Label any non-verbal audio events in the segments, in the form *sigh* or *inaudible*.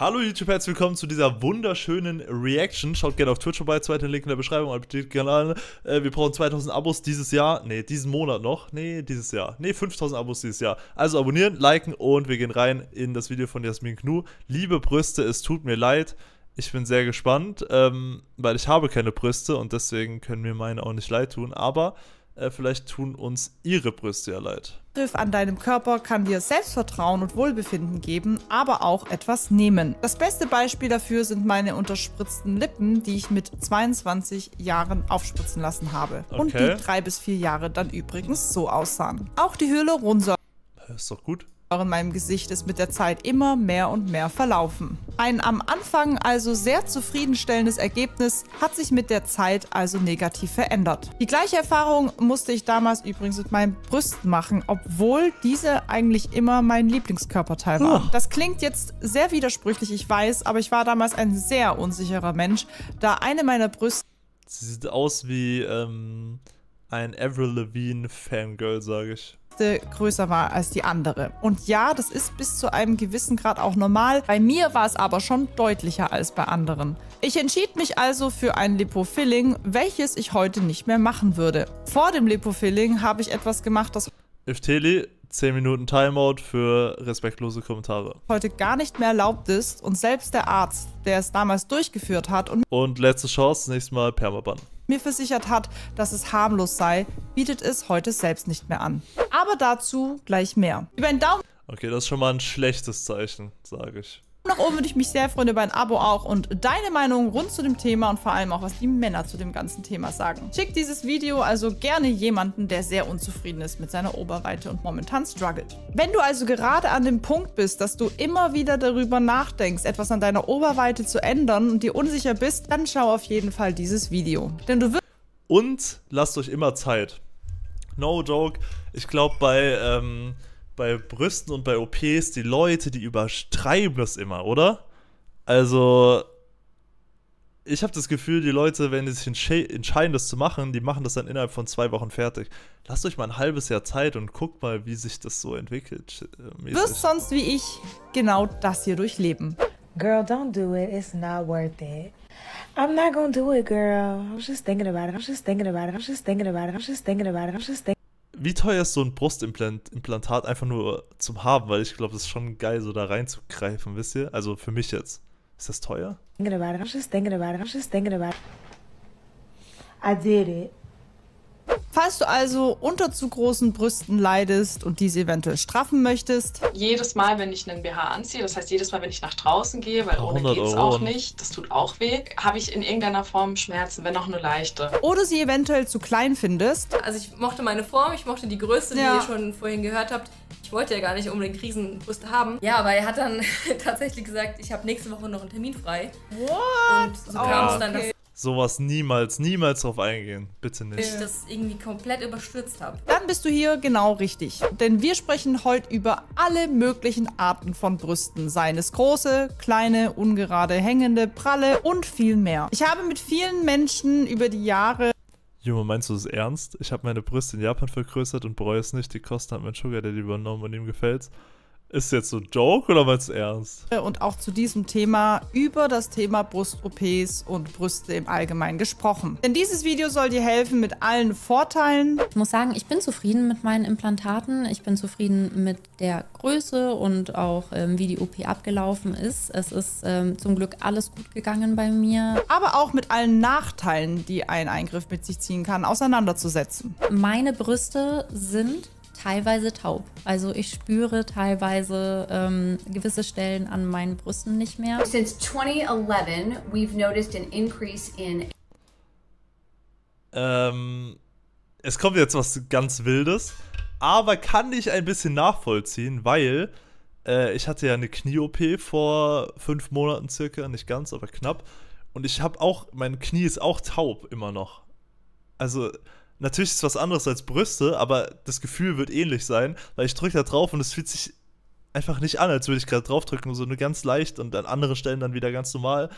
Hallo YouTube, herzlich willkommen zu dieser wunderschönen Reaction. Schaut gerne auf Twitch vorbei, zweiter Link in der Beschreibung, abonniert Kanal. Äh, wir brauchen 2000 Abos dieses Jahr, nee, diesen Monat noch, nee, dieses Jahr, nee, 5000 Abos dieses Jahr. Also abonnieren, liken und wir gehen rein in das Video von Jasmin Knu. Liebe Brüste, es tut mir leid, ich bin sehr gespannt, ähm, weil ich habe keine Brüste und deswegen können mir meine auch nicht leid tun, aber äh, vielleicht tun uns ihre Brüste ja leid. Griff an deinem Körper kann dir Selbstvertrauen und Wohlbefinden geben, aber auch etwas nehmen. Das beste Beispiel dafür sind meine unterspritzten Lippen, die ich mit 22 Jahren aufspritzen lassen habe. Okay. Und die drei bis vier Jahre dann übrigens so aussahen. Auch die Hyaluronsäure Ist doch gut in meinem Gesicht ist mit der Zeit immer mehr und mehr verlaufen. Ein am Anfang also sehr zufriedenstellendes Ergebnis hat sich mit der Zeit also negativ verändert. Die gleiche Erfahrung musste ich damals übrigens mit meinen Brüsten machen, obwohl diese eigentlich immer mein Lieblingskörperteil waren. Oh. Das klingt jetzt sehr widersprüchlich, ich weiß, aber ich war damals ein sehr unsicherer Mensch, da eine meiner Brüste Sie sieht aus wie ähm, ein Avril Lavigne Fangirl, sage ich größer war als die andere. Und ja, das ist bis zu einem gewissen Grad auch normal. Bei mir war es aber schon deutlicher als bei anderen. Ich entschied mich also für ein Lipofilling, welches ich heute nicht mehr machen würde. Vor dem Lipofilling habe ich etwas gemacht, das Ifteli, 10 Minuten Timeout für respektlose Kommentare. Heute gar nicht mehr erlaubt ist und selbst der Arzt, der es damals durchgeführt hat und, und letzte Chance, nächstes Mal Permaban mir versichert hat, dass es harmlos sei, bietet es heute selbst nicht mehr an. Aber dazu gleich mehr. Über einen Daumen. Okay, das ist schon mal ein schlechtes Zeichen, sage ich. Nach oben würde ich mich sehr freuen über ein Abo auch und deine Meinung rund zu dem Thema und vor allem auch, was die Männer zu dem ganzen Thema sagen. Schick dieses Video also gerne jemanden, der sehr unzufrieden ist mit seiner Oberweite und momentan struggelt. Wenn du also gerade an dem Punkt bist, dass du immer wieder darüber nachdenkst, etwas an deiner Oberweite zu ändern und dir unsicher bist, dann schau auf jeden Fall dieses Video. Denn du wirst... Und lasst euch immer Zeit. No joke. Ich glaube bei... Ähm bei Brüsten und bei OPs, die Leute, die übertreiben das immer, oder? Also, ich habe das Gefühl, die Leute, wenn die sich entscheiden, das zu machen, die machen das dann innerhalb von zwei Wochen fertig. Lasst euch mal ein halbes Jahr Zeit und guckt mal, wie sich das so entwickelt. Äh, wirst sonst wie ich genau das hier durchleben. Girl, don't do it. It's not worth it. I'm not gonna do it, girl. I was just thinking about it. I was just thinking about it. I was just thinking about it. I was just thinking about it. I was just thinking wie teuer ist so ein Brustimplantat einfach nur zum Haben? Weil ich glaube, das ist schon geil, so da reinzugreifen, wisst ihr? Also für mich jetzt. Ist das teuer? Thinking about it, I'm just thinking about it, I'm just thinking about it. I did it. Falls du also unter zu großen Brüsten leidest und diese eventuell straffen möchtest. Jedes Mal, wenn ich einen BH anziehe, das heißt jedes Mal, wenn ich nach draußen gehe, weil ohne geht es auch nicht, das tut auch weh, habe ich in irgendeiner Form Schmerzen, wenn auch nur leichte. Oder sie eventuell zu klein findest. Also ich mochte meine Form, ich mochte die Größe, ja. die ihr schon vorhin gehört habt. Ich wollte ja gar nicht unbedingt Riesenbrüste haben. Ja, aber er hat dann *laughs* tatsächlich gesagt, ich habe nächste Woche noch einen Termin frei. What? Und so kam es dann, dass sowas niemals, niemals drauf eingehen. Bitte nicht. Ich das irgendwie komplett überstürzt habe. Dann bist du hier genau richtig. Denn wir sprechen heute über alle möglichen Arten von Brüsten. Seien es große, kleine, ungerade, hängende, pralle und viel mehr. Ich habe mit vielen Menschen über die Jahre Junge, meinst du das ernst? Ich habe meine Brüste in Japan vergrößert und bereue es nicht. Die Kosten hat mein Sugar Daddy übernommen und ihm gefällt's. Ist jetzt so ein Joke oder du ernst? Und auch zu diesem Thema über das Thema Brust-OPs und Brüste im Allgemeinen gesprochen. Denn dieses Video soll dir helfen mit allen Vorteilen. Ich muss sagen, ich bin zufrieden mit meinen Implantaten. Ich bin zufrieden mit der Größe und auch ähm, wie die OP abgelaufen ist. Es ist ähm, zum Glück alles gut gegangen bei mir. Aber auch mit allen Nachteilen, die ein Eingriff mit sich ziehen kann, auseinanderzusetzen. Meine Brüste sind teilweise taub. Also ich spüre teilweise ähm, gewisse Stellen an meinen Brüsten nicht mehr. Since 2011, we've noticed an increase in ähm, es kommt jetzt was ganz Wildes, aber kann ich ein bisschen nachvollziehen, weil äh, ich hatte ja eine Knie-OP vor fünf Monaten circa, nicht ganz, aber knapp. Und ich habe auch, mein Knie ist auch taub immer noch. Also Natürlich ist es was anderes als Brüste, aber das Gefühl wird ähnlich sein, weil ich drücke da drauf und es fühlt sich einfach nicht an, als würde ich gerade draufdrücken, so nur ganz leicht und an anderen Stellen dann wieder ganz normal.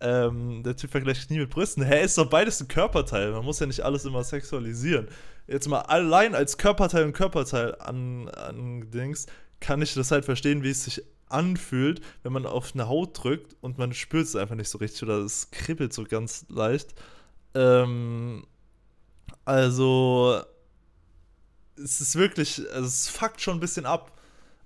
Ähm, der Typ vergleicht Knie mit Brüsten. Hä, ist doch beides ein Körperteil. Man muss ja nicht alles immer sexualisieren. Jetzt mal allein als Körperteil und Körperteil an, an Dings, kann ich das halt verstehen, wie es sich anfühlt, wenn man auf eine Haut drückt und man spürt es einfach nicht so richtig oder es kribbelt so ganz leicht. Ähm, also, es ist wirklich, also es fuckt schon ein bisschen ab,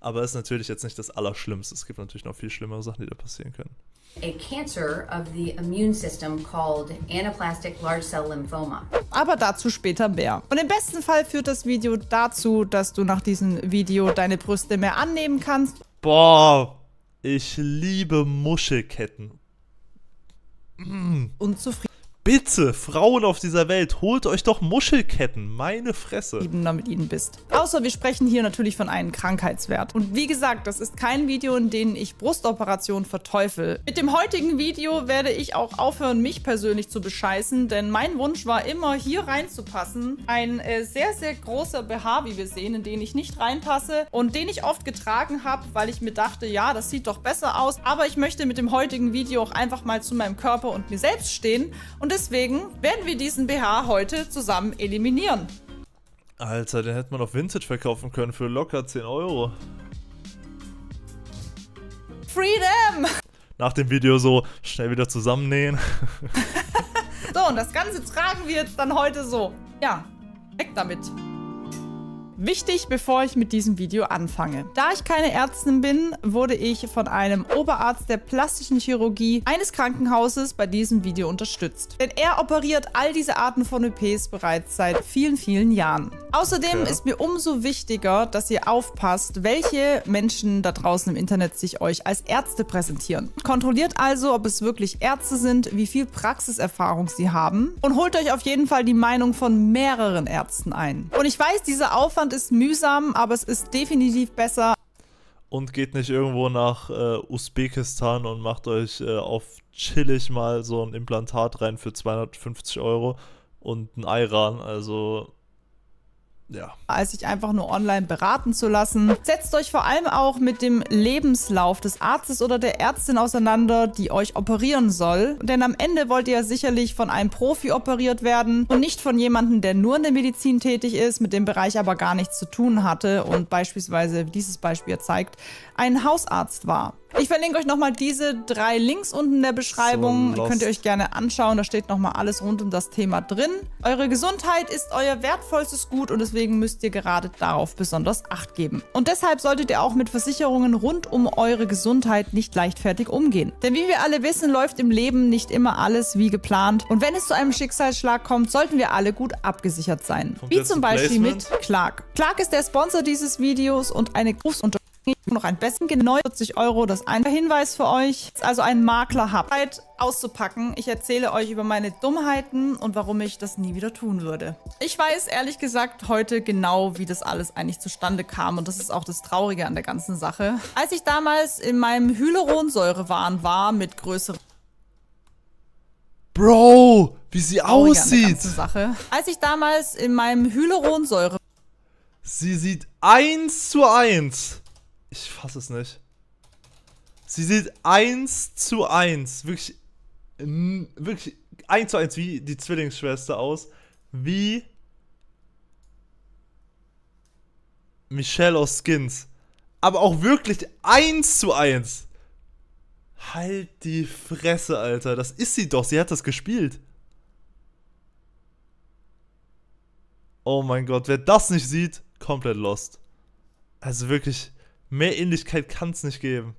aber es ist natürlich jetzt nicht das Allerschlimmste. Es gibt natürlich noch viel schlimmere Sachen, die da passieren können. A cancer of the immune system called anaplastic large cell lymphoma. Aber dazu später mehr. Und im besten Fall führt das Video dazu, dass du nach diesem Video deine Brüste mehr annehmen kannst. Boah, ich liebe Muschelketten. Mm. Und zufrieden Bitte, Frauen auf dieser Welt, holt euch doch Muschelketten. Meine Fresse. mit ihnen bist. Außer wir sprechen hier natürlich von einem Krankheitswert. Und wie gesagt, das ist kein Video, in dem ich Brustoperationen verteufel. Mit dem heutigen Video werde ich auch aufhören, mich persönlich zu bescheißen, denn mein Wunsch war immer, hier reinzupassen. Ein äh, sehr, sehr großer BH, wie wir sehen, in den ich nicht reinpasse und den ich oft getragen habe, weil ich mir dachte, ja, das sieht doch besser aus. Aber ich möchte mit dem heutigen Video auch einfach mal zu meinem Körper und mir selbst stehen und deswegen werden wir diesen BH heute zusammen eliminieren. Alter, den hätte man auf Vintage verkaufen können für locker 10 Euro. Freedom! Nach dem Video so schnell wieder zusammennähen. *laughs* so, und das Ganze tragen wir jetzt dann heute so. Ja, weg damit. Wichtig, bevor ich mit diesem Video anfange. Da ich keine Ärztin bin, wurde ich von einem Oberarzt der plastischen Chirurgie eines Krankenhauses bei diesem Video unterstützt. Denn er operiert all diese Arten von OPs bereits seit vielen, vielen Jahren. Außerdem okay. ist mir umso wichtiger, dass ihr aufpasst, welche Menschen da draußen im Internet sich euch als Ärzte präsentieren. Kontrolliert also, ob es wirklich Ärzte sind, wie viel Praxiserfahrung sie haben und holt euch auf jeden Fall die Meinung von mehreren Ärzten ein. Und ich weiß, dieser Aufwand Aufwand ist mühsam, aber es ist definitiv besser. Und geht nicht irgendwo nach äh, Usbekistan und macht euch äh, auf chillig mal so ein Implantat rein für 250 Euro und ein Iran. Also ja. als sich einfach nur online beraten zu lassen. Setzt euch vor allem auch mit dem Lebenslauf des Arztes oder der Ärztin auseinander, die euch operieren soll. Denn am Ende wollt ihr ja sicherlich von einem Profi operiert werden und nicht von jemandem, der nur in der Medizin tätig ist, mit dem Bereich aber gar nichts zu tun hatte und beispielsweise, wie dieses Beispiel zeigt, ein Hausarzt war. Ich verlinke euch nochmal diese drei Links unten in der Beschreibung. So könnt ihr euch gerne anschauen. Da steht nochmal alles rund um das Thema drin. Eure Gesundheit ist euer wertvollstes Gut und deswegen müsst ihr gerade darauf besonders Acht geben. Und deshalb solltet ihr auch mit Versicherungen rund um eure Gesundheit nicht leichtfertig umgehen. Denn wie wir alle wissen, läuft im Leben nicht immer alles wie geplant. Und wenn es zu einem Schicksalsschlag kommt, sollten wir alle gut abgesichert sein. Kommt wie zum Beispiel Placement? mit Clark. Clark ist der Sponsor dieses Videos und eine Berufsunterstützung noch ein besten genau 40 Euro. Das ist ein Hinweis für euch. Ist also ein Makler-Hub. Zeit auszupacken. Ich erzähle euch über meine Dummheiten und warum ich das nie wieder tun würde. Ich weiß ehrlich gesagt heute genau, wie das alles eigentlich zustande kam und das ist auch das Traurige an der ganzen Sache. Als ich damals in meinem Hyaluronsäurewahn war mit größeren Bro, wie sie aussieht. Sache. Als ich damals in meinem Hyaluronsäure Sie sieht eins zu eins ich fasse es nicht. Sie sieht eins zu eins, wirklich, wirklich eins zu eins wie die Zwillingsschwester aus, wie Michelle aus Skins. Aber auch wirklich eins zu eins. Halt die Fresse, Alter. Das ist sie doch. Sie hat das gespielt. Oh mein Gott, wer das nicht sieht, komplett lost. Also wirklich. Mehr Ähnlichkeit kann es nicht geben.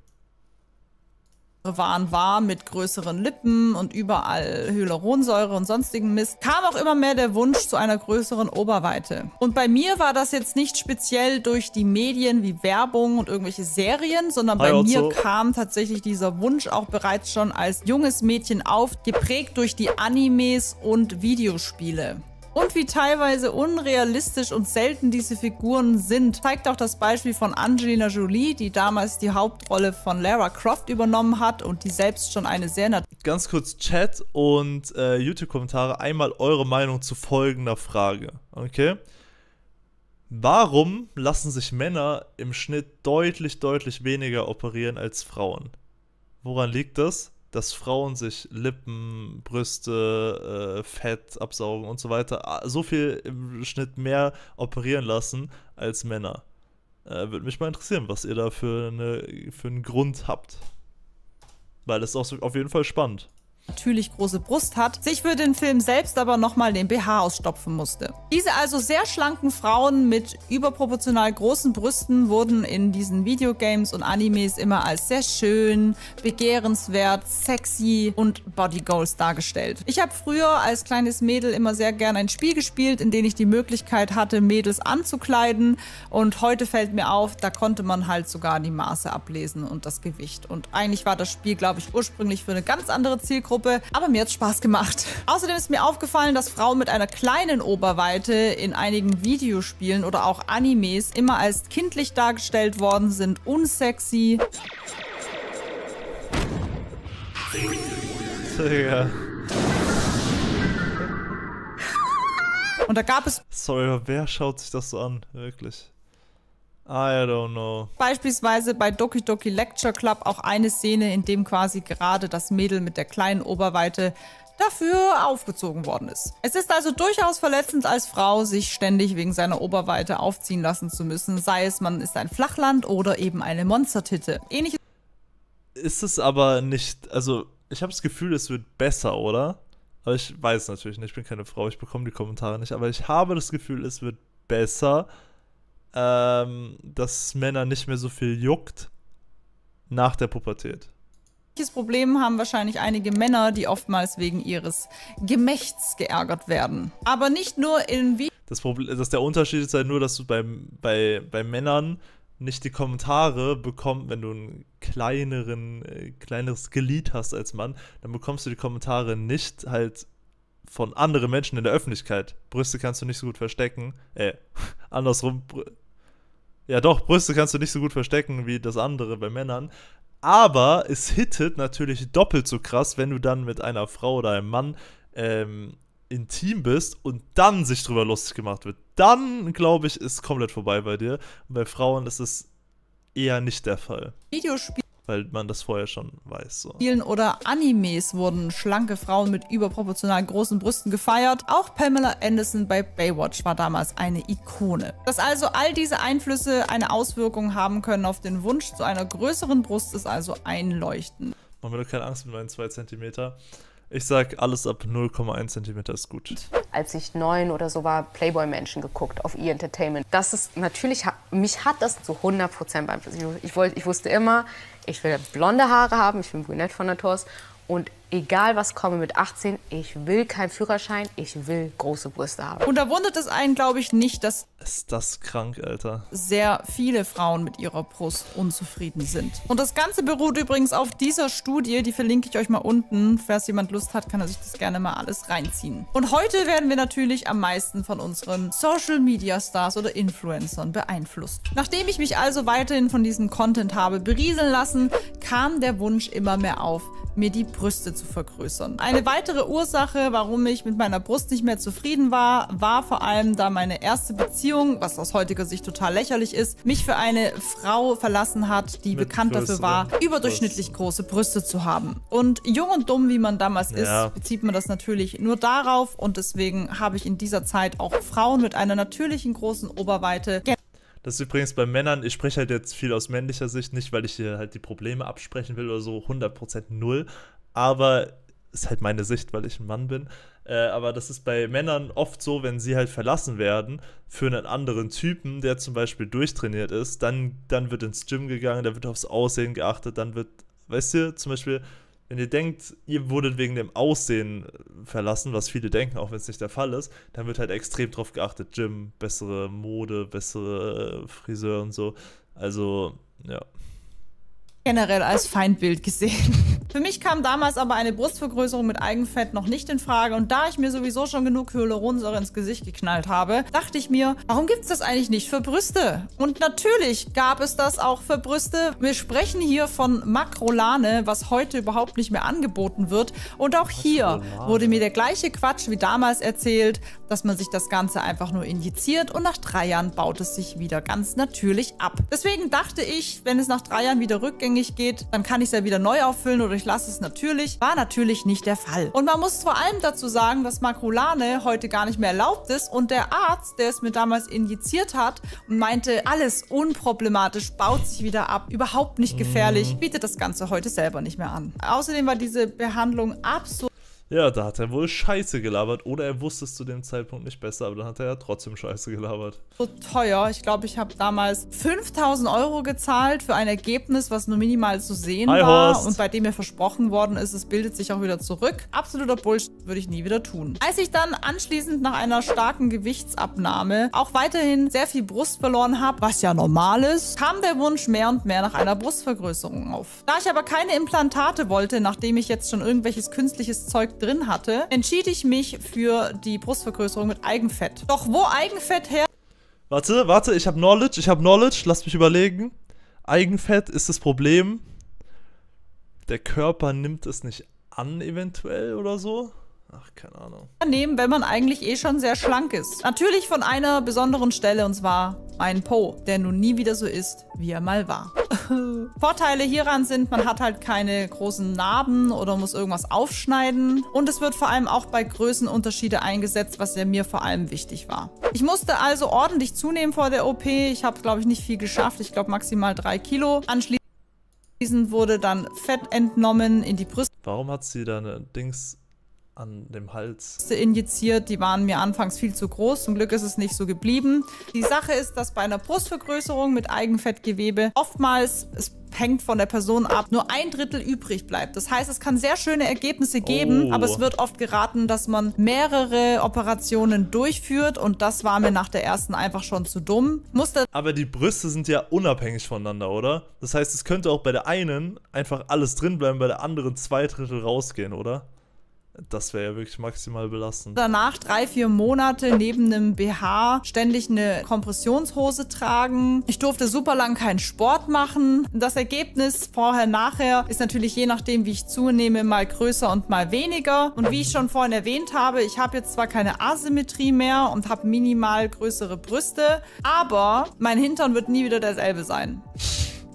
Waren war mit größeren Lippen und überall Hyaluronsäure und sonstigen Mist, kam auch immer mehr der Wunsch zu einer größeren Oberweite. Und bei mir war das jetzt nicht speziell durch die Medien wie Werbung und irgendwelche Serien, sondern bei mir kam tatsächlich dieser Wunsch auch bereits schon als junges Mädchen auf, geprägt durch die Animes und Videospiele. Und wie teilweise unrealistisch und selten diese Figuren sind, zeigt auch das Beispiel von Angelina Jolie, die damals die Hauptrolle von Lara Croft übernommen hat und die selbst schon eine sehr... Ganz kurz Chat und äh, YouTube-Kommentare. Einmal eure Meinung zu folgender Frage. Okay? Warum lassen sich Männer im Schnitt deutlich, deutlich weniger operieren als Frauen? Woran liegt das? Dass Frauen sich Lippen, Brüste, äh, Fett absaugen und so weiter so viel im Schnitt mehr operieren lassen als Männer. Äh, Würde mich mal interessieren, was ihr da für, eine, für einen Grund habt. Weil das ist auch auf jeden Fall spannend natürlich große Brust hat, sich für den Film selbst aber nochmal den BH ausstopfen musste. Diese also sehr schlanken Frauen mit überproportional großen Brüsten wurden in diesen Videogames und Animes immer als sehr schön, begehrenswert, sexy und Body Goals dargestellt. Ich habe früher als kleines Mädel immer sehr gerne ein Spiel gespielt, in dem ich die Möglichkeit hatte, Mädels anzukleiden und heute fällt mir auf, da konnte man halt sogar die Maße ablesen und das Gewicht. Und eigentlich war das Spiel, glaube ich, ursprünglich für eine ganz andere Zielgruppe Zielgruppe, aber mir hat Spaß gemacht. *laughs* Außerdem ist mir aufgefallen, dass Frauen mit einer kleinen Oberweite in einigen Videospielen oder auch Animes immer als kindlich dargestellt worden sind, unsexy. Digga. Und da gab es. Sorry, wer schaut sich das so an? Wirklich. I don't know. Beispielsweise bei Doki Doki Lecture Club auch eine Szene, in dem quasi gerade das Mädel mit der kleinen Oberweite dafür aufgezogen worden ist. Es ist also durchaus verletzend als Frau, sich ständig wegen seiner Oberweite aufziehen lassen zu müssen, sei es man ist ein Flachland oder eben eine Monstertitte. Ähnliches ist es aber nicht, also ich habe das Gefühl, es wird besser, oder? Aber ich weiß natürlich nicht, ich bin keine Frau, ich bekomme die Kommentare nicht, aber ich habe das Gefühl, es wird besser ähm, dass Männer nicht mehr so viel juckt nach der Pubertät. Welches Problem haben wahrscheinlich einige Männer, die oftmals wegen ihres Gemächts geärgert werden. Aber nicht nur in wie. Das Problem, dass der Unterschied ist halt nur, dass du bei, bei, bei Männern nicht die Kommentare bekommst, wenn du ein kleineren, äh, kleineres Glied hast als Mann, dann bekommst du die Kommentare nicht halt von anderen Menschen in der Öffentlichkeit. Brüste kannst du nicht so gut verstecken. Äh, *laughs* andersrum. Ja, doch, Brüste kannst du nicht so gut verstecken wie das andere bei Männern. Aber es hittet natürlich doppelt so krass, wenn du dann mit einer Frau oder einem Mann ähm, intim bist und dann sich drüber lustig gemacht wird. Dann, glaube ich, ist komplett vorbei bei dir. Und bei Frauen ist es eher nicht der Fall. Videospiel weil man das vorher schon weiß. So. Spielen oder Animes wurden schlanke Frauen mit überproportional großen Brüsten gefeiert. Auch Pamela Anderson bei Baywatch war damals eine Ikone. Dass also all diese Einflüsse eine Auswirkung haben können auf den Wunsch zu einer größeren Brust ist also einleuchtend. Mach mir doch keine Angst mit meinen 2 cm. Ich sag, alles ab 0,1 cm ist gut. Als ich neun oder so war, Playboy-Menschen geguckt auf E-Entertainment. Das ist natürlich, mich hat das zu 100% beeinflusst. Ich, ich, ich wusste immer, ich will blonde Haare haben, ich bin brünett von Natur aus. Und egal was komme mit 18, ich will keinen Führerschein, ich will große Brüste haben. Und da wundert es einen, glaube ich, nicht, dass ist das krank, Alter. Sehr viele Frauen mit ihrer Brust unzufrieden sind. Und das Ganze beruht übrigens auf dieser Studie, die verlinke ich euch mal unten. Falls jemand Lust hat, kann er sich das gerne mal alles reinziehen. Und heute werden wir natürlich am meisten von unseren Social Media Stars oder Influencern beeinflusst. Nachdem ich mich also weiterhin von diesem Content habe berieseln lassen, kam der Wunsch immer mehr auf, mir die Brüste zu vergrößern. Eine weitere Ursache, warum ich mit meiner Brust nicht mehr zufrieden war, war vor allem, da meine erste Beziehung, was aus heutiger Sicht total lächerlich ist, mich für eine Frau verlassen hat, die mit bekannt dafür war, überdurchschnittlich große Brüste zu haben. Und jung und dumm, wie man damals ja. ist, bezieht man das natürlich nur darauf und deswegen habe ich in dieser Zeit auch Frauen mit einer natürlichen großen Oberweite das ist übrigens bei Männern, ich spreche halt jetzt viel aus männlicher Sicht, nicht weil ich hier halt die Probleme absprechen will oder so, 100% null, aber ist halt meine Sicht, weil ich ein Mann bin. Äh, aber das ist bei Männern oft so, wenn sie halt verlassen werden für einen anderen Typen, der zum Beispiel durchtrainiert ist, dann, dann wird ins Gym gegangen, da wird aufs Aussehen geachtet, dann wird, weißt du, zum Beispiel, wenn ihr denkt, ihr wurdet wegen dem Aussehen verlassen, was viele denken, auch wenn es nicht der Fall ist, dann wird halt extrem drauf geachtet, Gym, bessere Mode, bessere äh, Friseur und so. Also, ja generell als Feindbild gesehen. *laughs* Für mich kam damals aber eine Brustvergrößerung mit Eigenfett noch nicht in Frage und da ich mir sowieso schon genug Hyaluronsäure ins Gesicht geknallt habe, dachte ich mir, warum gibt es das eigentlich nicht für Brüste? Und natürlich gab es das auch für Brüste. Wir sprechen hier von Makrolane, was heute überhaupt nicht mehr angeboten wird. Und auch hier wurde mir der gleiche Quatsch wie damals erzählt, dass man sich das Ganze einfach nur injiziert und nach drei Jahren baut es sich wieder ganz natürlich ab. Deswegen dachte ich, wenn es nach drei Jahren wieder rückgängig rückgängig geht, dann kann ich es ja wieder neu auffüllen oder ich lasse es natürlich. War natürlich nicht der Fall. Und man muss vor allem dazu sagen, dass Makrolane heute gar nicht mehr erlaubt ist und der Arzt, der es mir damals injiziert hat meinte, alles unproblematisch, baut sich wieder ab, überhaupt nicht gefährlich, mhm. bietet das Ganze heute selber nicht mehr an. Außerdem war diese Behandlung absolut ja, da hat er wohl Scheiße gelabert oder er wusste es zu dem Zeitpunkt nicht besser, aber dann hat er ja trotzdem Scheiße gelabert. So teuer. Ich glaube, ich habe damals 5000 Euro gezahlt für ein Ergebnis, was nur minimal zu sehen Hi, war Horst. und bei dem mir versprochen worden ist, es bildet sich auch wieder zurück. Absoluter Bullshit würde ich nie wieder tun. Als ich dann anschließend nach einer starken Gewichtsabnahme auch weiterhin sehr viel Brust verloren habe, was ja normal ist, kam der Wunsch mehr und mehr nach einer Brustvergrößerung auf. Da ich aber keine Implantate wollte, nachdem ich jetzt schon irgendwelches künstliches Zeug drin hatte, entschied ich mich für die Brustvergrößerung mit Eigenfett. Doch wo Eigenfett her... Warte, warte, ich habe Knowledge, ich habe Knowledge, lass mich überlegen. Eigenfett ist das Problem. Der Körper nimmt es nicht an, eventuell oder so. Ach, keine Ahnung. Nehmen, wenn man eigentlich eh schon sehr schlank ist. Natürlich von einer besonderen Stelle und zwar mein Po, der nun nie wieder so ist, wie er mal war. *laughs* Vorteile hieran sind, man hat halt keine großen Narben oder muss irgendwas aufschneiden. Und es wird vor allem auch bei Größenunterschiede eingesetzt, was ja mir vor allem wichtig war. Ich musste also ordentlich zunehmen vor der OP. Ich habe, glaube ich, nicht viel geschafft. Ich glaube maximal drei Kilo. Anschließend wurde dann Fett entnommen in die Brüste. Warum hat sie da eine Dings an dem Hals. Injiziert, die waren mir anfangs viel zu groß. Zum Glück ist es nicht so geblieben. Die Sache ist, dass bei einer Brustvergrößerung mit Eigenfettgewebe oftmals, es hängt von der Person ab, nur ein Drittel übrig bleibt. Das heißt, es kann sehr schöne Ergebnisse geben, oh. aber es wird oft geraten, dass man mehrere Operationen durchführt und das war mir nach der ersten einfach schon zu dumm. Musste aber die Brüste sind ja unabhängig voneinander, oder? Das heißt, es könnte auch bei der einen einfach alles drin bleiben, bei der anderen zwei Drittel rausgehen, oder? Das wäre ja wirklich maximal belastend. Danach drei, vier Monate neben einem BH ständig eine Kompressionshose tragen. Ich durfte super lang keinen Sport machen. Das Ergebnis vorher, nachher ist natürlich je nachdem, wie ich zunehme, mal größer und mal weniger. Und wie ich schon vorhin erwähnt habe, ich habe jetzt zwar keine Asymmetrie mehr und habe minimal größere Brüste, aber mein Hintern wird nie wieder derselbe sein.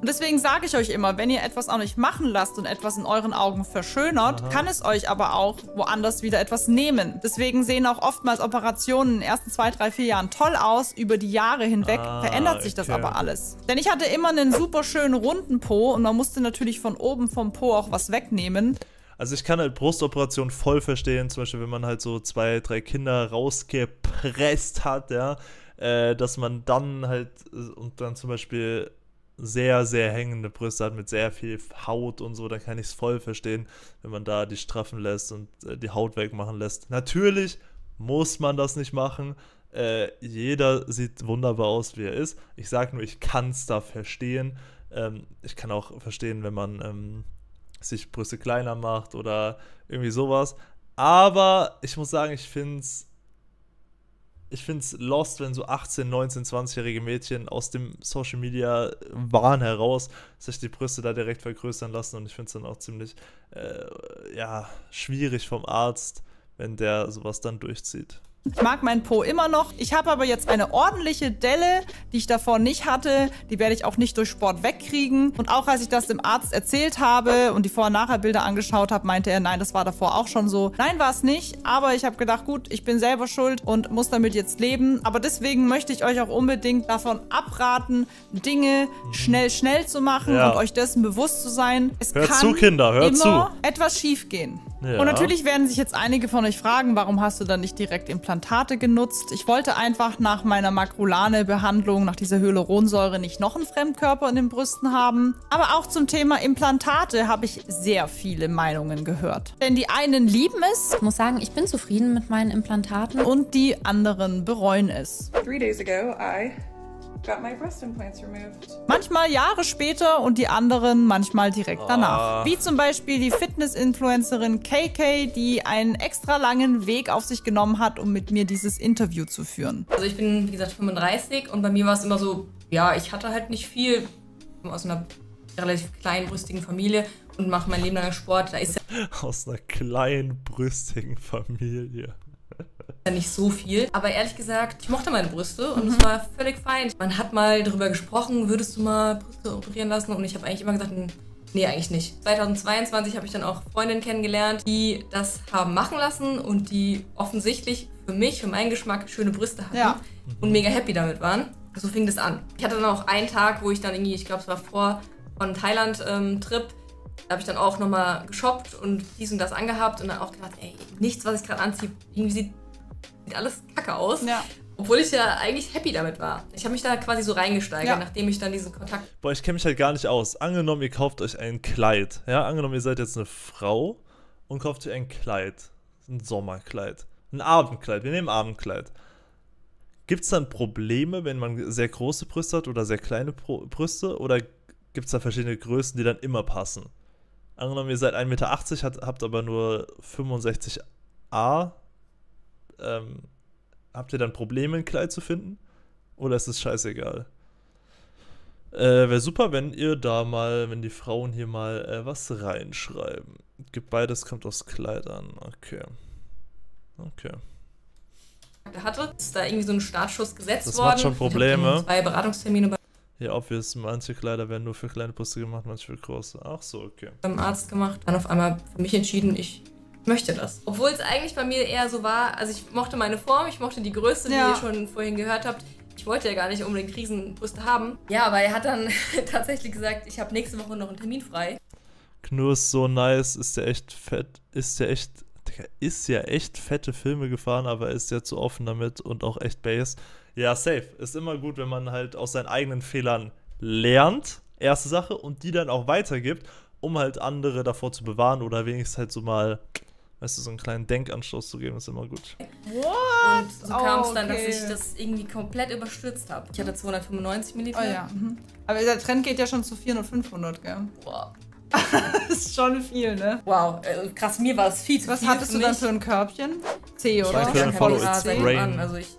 Und deswegen sage ich euch immer, wenn ihr etwas auch nicht machen lasst und etwas in euren Augen verschönert, Aha. kann es euch aber auch woanders wieder etwas nehmen. Deswegen sehen auch oftmals Operationen in den ersten zwei, drei, vier Jahren toll aus. Über die Jahre hinweg ah, verändert sich okay. das aber alles. Denn ich hatte immer einen super schönen runden Po und man musste natürlich von oben vom Po auch was wegnehmen. Also ich kann halt Brustoperationen voll verstehen, zum Beispiel wenn man halt so zwei, drei Kinder rausgepresst hat, ja, äh, dass man dann halt äh, und dann zum Beispiel sehr, sehr hängende Brüste hat mit sehr viel Haut und so, dann kann ich es voll verstehen, wenn man da die straffen lässt und äh, die Haut wegmachen lässt. Natürlich muss man das nicht machen. Äh, jeder sieht wunderbar aus, wie er ist. Ich sage nur, ich kann es da verstehen. Ähm, ich kann auch verstehen, wenn man ähm, sich Brüste kleiner macht oder irgendwie sowas. Aber ich muss sagen, ich finde es ich finde es lost, wenn so 18, 19, 20-jährige Mädchen aus dem Social Media Wahn heraus sich die Brüste da direkt vergrößern lassen und ich finde es dann auch ziemlich äh, ja, schwierig vom Arzt, wenn der sowas dann durchzieht. Ich mag meinen Po immer noch. Ich habe aber jetzt eine ordentliche Delle, die ich davor nicht hatte. Die werde ich auch nicht durch Sport wegkriegen. Und auch als ich das dem Arzt erzählt habe und die Vor- und Nachher-Bilder angeschaut habe, meinte er, nein, das war davor auch schon so. Nein, war es nicht. Aber ich habe gedacht, gut, ich bin selber schuld und muss damit jetzt leben. Aber deswegen möchte ich euch auch unbedingt davon abraten, Dinge schnell, schnell zu machen ja. und euch dessen bewusst zu sein. Es hört kann zu, Kinder, hört immer zu. etwas schief gehen. Ja. Und natürlich werden sich jetzt einige von euch fragen, warum hast du dann nicht direkt Implantate genutzt? Ich wollte einfach nach meiner Makrolane-Behandlung, nach dieser Hyaluronsäure nicht noch einen Fremdkörper in den Brüsten haben. Aber auch zum Thema Implantate habe ich sehr viele Meinungen gehört. Denn die einen lieben es. Ich muss sagen, ich bin zufrieden mit meinen Implantaten. Und die anderen bereuen es. Three days ago, I got my breast implants removed. Manchmal Jahre später und die anderen manchmal direkt danach. Oh. Wie zum Beispiel die Fitness-Influencerin KK, die einen extra langen Weg auf sich genommen hat, um mit mir dieses Interview zu führen. Also ich bin, wie gesagt, 35 und bei mir war es immer so, ja, ich hatte halt nicht viel aus einer relativ kleinbrüstigen Familie und mache mein Leben lang Sport. Da ist aus einer kleinbrüstigen Familie ja nicht so viel. Aber ehrlich gesagt, ich mochte meine Brüste und mhm. es war völlig fein. Man hat mal darüber gesprochen, würdest du mal Brüste operieren lassen? Und ich habe eigentlich immer gesagt, Nee, eigentlich nicht. 2022 habe ich dann auch Freundinnen kennengelernt, die das haben machen lassen und die offensichtlich für mich, für meinen Geschmack, schöne Brüste hatten ja. und mega happy damit waren. So fing das an. Ich hatte dann auch einen Tag, wo ich dann irgendwie, ich glaube, es war vor von Thailand-Trip, ähm, da habe ich dann auch nochmal geshoppt und dies und das angehabt und dann auch gedacht, ey, nichts, was ich gerade anziehe, irgendwie sieht, sieht alles kacke aus. Ja. Obwohl ich ja eigentlich happy damit war. Ich habe mich da quasi so reingesteigert, ja. nachdem ich dann diesen Kontakt. Boah, ich kenne mich halt gar nicht aus. Angenommen, ihr kauft euch ein Kleid. Ja, angenommen, ihr seid jetzt eine Frau und kauft euch ein Kleid. Ein Sommerkleid. Ein Abendkleid. Wir nehmen Abendkleid. Gibt es dann Probleme, wenn man sehr große Brüste hat oder sehr kleine Brüste? Oder gibt es da verschiedene Größen, die dann immer passen? Angenommen, ihr seid 1,80 Meter, hat, habt aber nur 65a. Ähm, habt ihr dann Probleme, ein Kleid zu finden? Oder ist es scheißegal? Äh, Wäre super, wenn ihr da mal, wenn die Frauen hier mal äh, was reinschreiben. Gibt beides, kommt aufs Kleid an. Okay. Okay. Hatte, ist da irgendwie so ein Startschuss gesetzt das worden. Das macht schon Probleme. Zwei Beratungstermine bei ja, obvious, manche Kleider werden nur für kleine Brüste gemacht, manche für große. Ach so, okay. Beim Arzt gemacht, dann auf einmal für mich entschieden, ich möchte das. Obwohl es eigentlich bei mir eher so war, also ich mochte meine Form, ich mochte die Größe, ja. die ihr schon vorhin gehört habt. Ich wollte ja gar nicht unbedingt Riesenbrüste haben. Ja, aber er hat dann *laughs* tatsächlich gesagt, ich habe nächste Woche noch einen Termin frei. Knur ist so nice, ist der echt fett, ist der echt, ist ja echt fette Filme gefahren, aber ist ja zu offen damit und auch echt Bass. Ja, safe. Ist immer gut, wenn man halt aus seinen eigenen Fehlern lernt, erste Sache, und die dann auch weitergibt, um halt andere davor zu bewahren oder wenigstens halt so mal, weißt du, so einen kleinen Denkanstoß zu geben, ist immer gut. What? Und so kam es oh, dann, dass ich das irgendwie komplett überstürzt habe. Ich hatte 295 Milliliter. Oh ja. Mhm. Aber der Trend geht ja schon zu 400, 500, gell? Boah. *laughs* das ist schon viel, ne? Wow, äh, krass, mir war es viel zu Was viel. Was hattest du dann für ein Körbchen? C, oder? Ich ein volles C. Also ich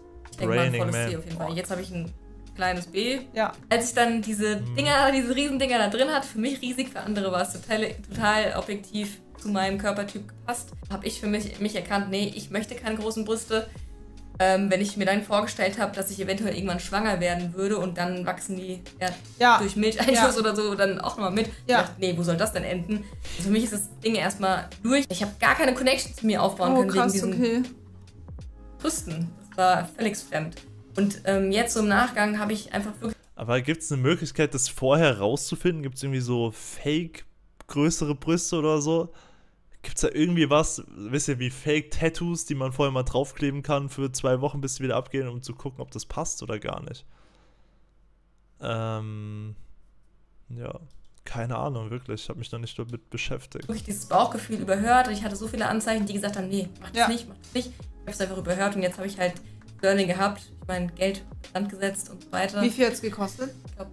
ein volles C auf jeden Fall. Jetzt habe ich ein kleines B. Ja. Als ich dann diese mhm. Dinger, diese Riesendinger da drin hatte, für mich riesig, für andere war es total, total objektiv zu meinem Körpertyp gepasst, habe ich für mich, mich erkannt, nee, ich möchte keine großen Brüste. Ähm, wenn ich mir dann vorgestellt habe, dass ich eventuell irgendwann schwanger werden würde und dann wachsen die ja, ja. durch Milcheinschuss ja. oder so dann auch nochmal mit. Ja. Ich dachte, nee, wo soll das denn enden? Also für mich ist das Ding erstmal durch. Ich habe gar keine Connection zu mir aufbauen oh, können krass, wegen diesen okay. Brüsten war völlig fremd. Und ähm, jetzt so im Nachgang habe ich einfach wirklich. Aber gibt es eine Möglichkeit, das vorher rauszufinden? Gibt es irgendwie so Fake größere Brüste oder so? Gibt es da irgendwie was, wisst ihr, wie Fake-Tattoos, die man vorher mal draufkleben kann für zwei Wochen, bis sie wieder abgehen, um zu gucken, ob das passt oder gar nicht? Ähm, ja, keine Ahnung, wirklich. Ich habe mich noch nicht damit beschäftigt. Wirklich dieses Bauchgefühl überhört und ich hatte so viele Anzeichen, die gesagt haben, nee, mach das ja. nicht, mach das nicht. Ich habe es einfach überhört und jetzt habe ich halt Learning gehabt. Ich meine, Geld Land gesetzt und so weiter. Wie viel hat es gekostet? Ich glaube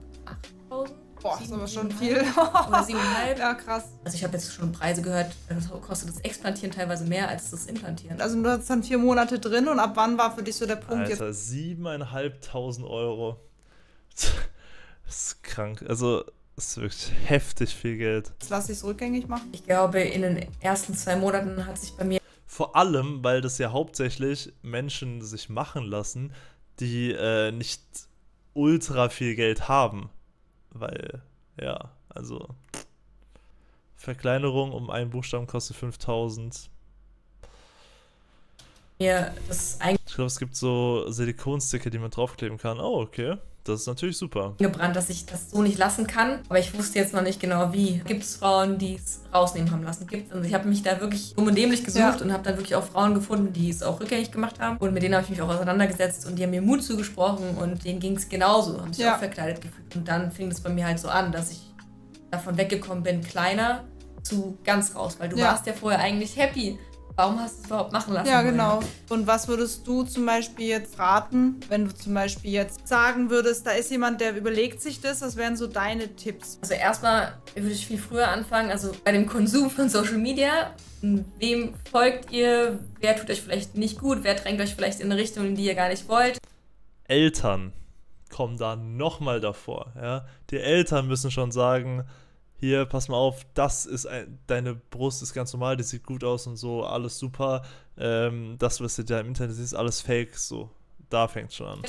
8000. Boah, das ist aber schon viel. *laughs* oder 7,5. Ja, krass. Also ich habe jetzt schon Preise gehört, das kostet das Explantieren teilweise mehr als das Implantieren. Also du hast dann vier Monate drin und ab wann war für dich so der Punkt Alter, jetzt? 7.500 Euro. *laughs* Das ist krank. Also das ist wirklich heftig viel Geld. Das lasse ich es rückgängig machen? Ich glaube, in den ersten zwei Monaten hat sich bei mir vor allem, weil das ja hauptsächlich Menschen sich machen lassen, die äh, nicht ultra viel Geld haben. Weil, ja, also Verkleinerung um einen Buchstaben kostet 5000. Ja, das ist eigentlich. Ich glaube, es gibt so Silikonsticker, die man draufkleben kann. Oh, okay. Das ist natürlich super. Gebrannt, dass ich das so nicht lassen kann. Aber ich wusste jetzt noch nicht genau wie. Gibt es Frauen, die es rausnehmen haben lassen? Gibt's? Also ich habe mich da wirklich dumm und dämlich gesucht ja. und habe dann wirklich auch Frauen gefunden, die es auch rückgängig gemacht haben. Und mit denen habe ich mich auch auseinandergesetzt und die haben mir Mut zugesprochen und denen ging es genauso. Haben sich ja. auch verkleidet gefühlt. Und dann fing es bei mir halt so an, dass ich davon weggekommen bin, kleiner zu ganz raus. Weil du ja. warst ja vorher eigentlich happy warum hast du es überhaupt machen lassen? Ja, genau. Und was würdest du zum Beispiel jetzt raten, wenn du zum Beispiel jetzt sagen würdest, da ist jemand, der überlegt sich das, was wären so deine Tipps? Also erstmal würde ich viel früher anfangen, also bei dem Konsum von Social Media. Wem folgt ihr? Wer tut euch vielleicht nicht gut? Wer drängt euch vielleicht in eine Richtung, in die ihr gar nicht wollt? Eltern kommen da nochmal davor. Ja? Die Eltern müssen schon sagen, hier, pass mal auf, das ist ein, deine Brust ist ganz normal, die sieht gut aus und so, alles super. Ähm, das, was du da im Internet siehst, alles fake, so. Da fängt schon an.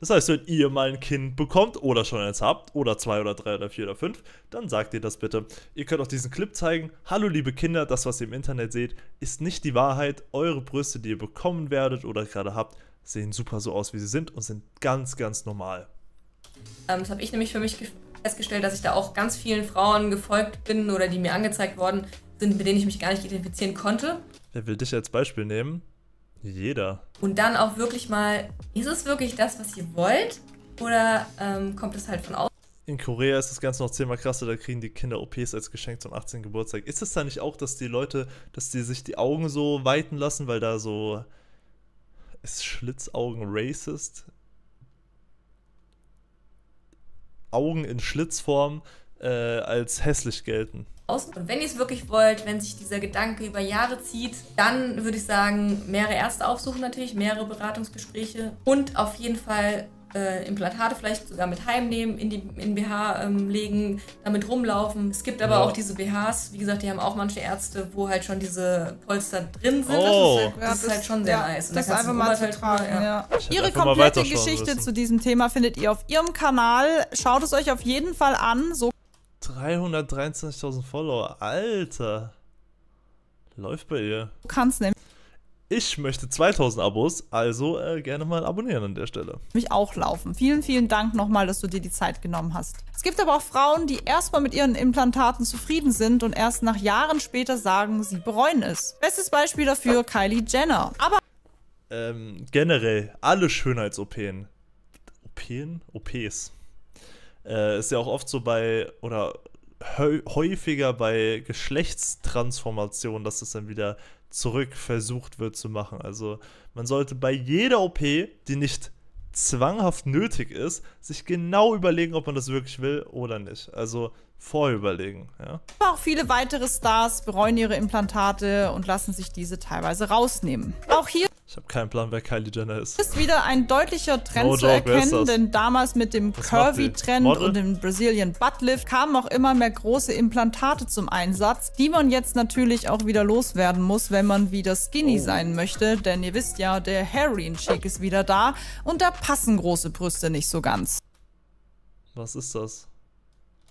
Das heißt, wenn ihr mal ein Kind bekommt oder schon eins habt, oder zwei oder drei oder vier oder fünf, dann sagt ihr das bitte. Ihr könnt auch diesen Clip zeigen. Hallo liebe Kinder, das, was ihr im Internet seht, ist nicht die Wahrheit. Eure Brüste, die ihr bekommen werdet oder gerade habt, sehen super so aus, wie sie sind und sind ganz, ganz normal. Ähm, das habe ich nämlich für mich festgestellt, dass ich da auch ganz vielen Frauen gefolgt bin oder die mir angezeigt worden sind, mit denen ich mich gar nicht identifizieren konnte. Wer will dich als Beispiel nehmen? Jeder. Und dann auch wirklich mal, ist es wirklich das, was ihr wollt? Oder ähm, kommt es halt von außen? In Korea ist das Ganze noch zehnmal krasser, da kriegen die Kinder OPs als Geschenk zum 18. Geburtstag. Ist es da nicht auch, dass die Leute, dass die sich die Augen so weiten lassen, weil da so. Ist Schlitzaugen racist? Augen in Schlitzform äh, als hässlich gelten. Und wenn ihr es wirklich wollt, wenn sich dieser Gedanke über Jahre zieht, dann würde ich sagen, mehrere Ärzte aufsuchen natürlich, mehrere Beratungsgespräche und auf jeden Fall äh, Implantate vielleicht sogar mit heimnehmen, in die in BH ähm, legen, damit rumlaufen. Es gibt aber ja. auch diese BHs, wie gesagt, die haben auch manche Ärzte, wo halt schon diese Polster drin sind. Oh. Das ist halt, das ja, das ist halt schon sehr ja, nice. Und das einfach mal zu halt tragen, mal, ja. Ihre komplette Geschichte müssen. zu diesem Thema findet ihr auf ihrem Kanal. Schaut es euch auf jeden Fall an. So 323.000 Follower, Alter. Läuft bei ihr. Du kannst nämlich ich möchte 2000 Abos, also äh, gerne mal abonnieren an der Stelle. Mich auch laufen. Vielen, vielen Dank nochmal, dass du dir die Zeit genommen hast. Es gibt aber auch Frauen, die erstmal mit ihren Implantaten zufrieden sind und erst nach Jahren später sagen, sie bereuen es. Bestes Beispiel dafür Kylie Jenner. Aber ähm, generell alle Schönheits-OPen. OPen? OPs. Äh, ist ja auch oft so bei, oder häufiger bei Geschlechtstransformationen, dass es dann wieder zurück versucht wird zu machen. Also man sollte bei jeder OP, die nicht zwanghaft nötig ist, sich genau überlegen, ob man das wirklich will oder nicht. Also vorüberlegen. Ja. Auch viele weitere Stars bereuen ihre Implantate und lassen sich diese teilweise rausnehmen. Auch hier ich habe keinen Plan, wer Kylie Jenner ist. Ist wieder ein deutlicher Trend no zu joke, erkennen, denn damals mit dem Curvy-Trend und dem Brazilian Buttlift kamen auch immer mehr große Implantate zum Einsatz, die man jetzt natürlich auch wieder loswerden muss, wenn man wieder skinny oh. sein möchte, denn ihr wisst ja, der Heroin-Chic ist wieder da und da passen große Brüste nicht so ganz. Was ist das?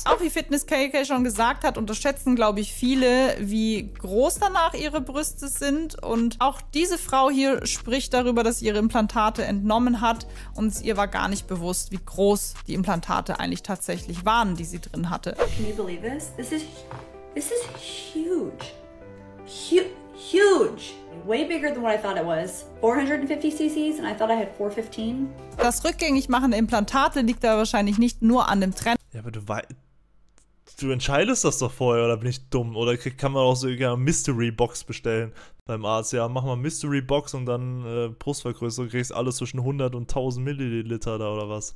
Auch wie Fitness KK schon gesagt hat, unterschätzen, glaube ich, viele, wie groß danach ihre Brüste sind. Und auch diese Frau hier spricht darüber, dass sie ihre Implantate entnommen hat und ihr war gar nicht bewusst, wie groß die Implantate eigentlich tatsächlich waren, die sie drin hatte. Can you believe this? This is, this is huge. Huge. Huge. Way bigger than what I thought it was. 450 cc's and I thought I had 415. Das rückgängig machen Implantate liegt da wahrscheinlich nicht nur an dem Trend. Ja, aber du weißt du entscheidest das doch vorher, oder bin ich dumm? Oder kann man auch so eine Mystery Box bestellen beim Arzt? Ja, mach mal Mystery Box und dann äh, Brustvergrößerung, kriegst alles zwischen 100 und 1000 Milliliter da oder was.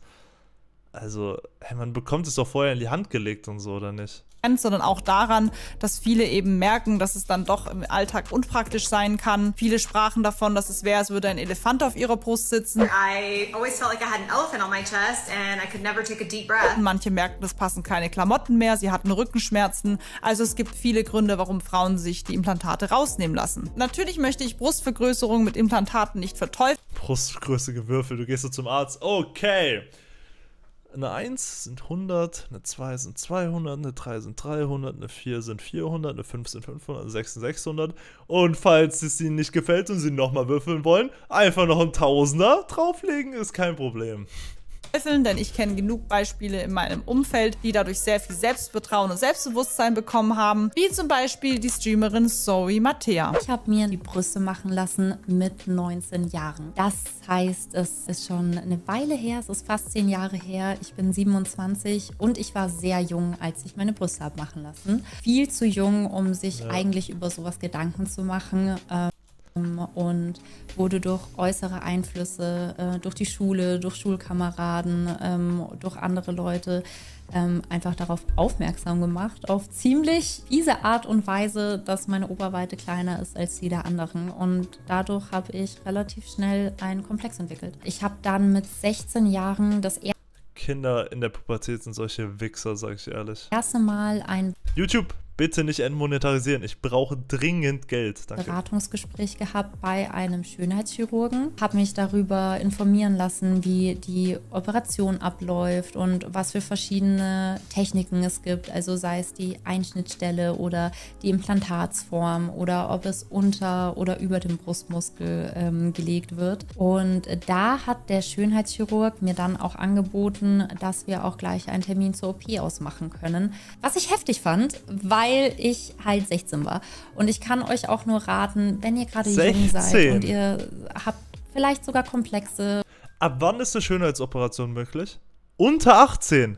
Also, hey, man bekommt es doch vorher in die Hand gelegt und so, oder nicht? Sondern auch daran, dass viele eben merken, dass es dann doch im Alltag unpraktisch sein kann. Viele sprachen davon, dass es wäre, als würde ein Elefant auf ihrer Brust sitzen. Manche merkten, es passen keine Klamotten mehr, sie hatten Rückenschmerzen. Also es gibt viele Gründe, warum Frauen sich die Implantate rausnehmen lassen. Natürlich möchte ich Brustvergrößerung mit Implantaten nicht verteufeln. Brustgröße gewürfelt, du gehst so zum Arzt. Okay. Eine 1 sind 100, eine 2 sind 200, eine 3 sind 300, eine 4 sind 400, eine 5 sind 500, eine 6 sind 600. Und falls es ihnen nicht gefällt und sie nochmal würfeln wollen, einfach noch ein Tausender drauflegen, ist kein Problem denn ich kenne genug Beispiele in meinem Umfeld, die dadurch sehr viel Selbstvertrauen und Selbstbewusstsein bekommen haben, wie zum Beispiel die Streamerin Zoe Mattea. Ich habe mir die Brüste machen lassen mit 19 Jahren. Das heißt, es ist schon eine Weile her, es ist fast 10 Jahre her. Ich bin 27 und ich war sehr jung, als ich meine Brüste habe machen lassen. Viel zu jung, um sich ja. eigentlich über sowas Gedanken zu machen. Und wurde durch äußere Einflüsse, äh, durch die Schule, durch Schulkameraden, ähm, durch andere Leute ähm, einfach darauf aufmerksam gemacht, auf ziemlich fiese Art und Weise, dass meine Oberweite kleiner ist als die der anderen. Und dadurch habe ich relativ schnell einen Komplex entwickelt. Ich habe dann mit 16 Jahren das erste Kinder in der Pubertät sind solche Wichser, sag ich ehrlich. Erste Mal ein YouTube Bitte nicht entmonetarisieren. Ich brauche dringend Geld. Danke. Beratungsgespräch gehabt bei einem Schönheitschirurgen. Habe mich darüber informieren lassen, wie die Operation abläuft und was für verschiedene Techniken es gibt. Also sei es die Einschnittstelle oder die Implantatsform oder ob es unter oder über dem Brustmuskel ähm, gelegt wird. Und da hat der Schönheitschirurg mir dann auch angeboten, dass wir auch gleich einen Termin zur OP ausmachen können. Was ich heftig fand, weil weil ich halt 16 war. Und ich kann euch auch nur raten, wenn ihr gerade jung seid und ihr habt vielleicht sogar Komplexe. Ab wann ist eine Schönheitsoperation möglich? Unter 18.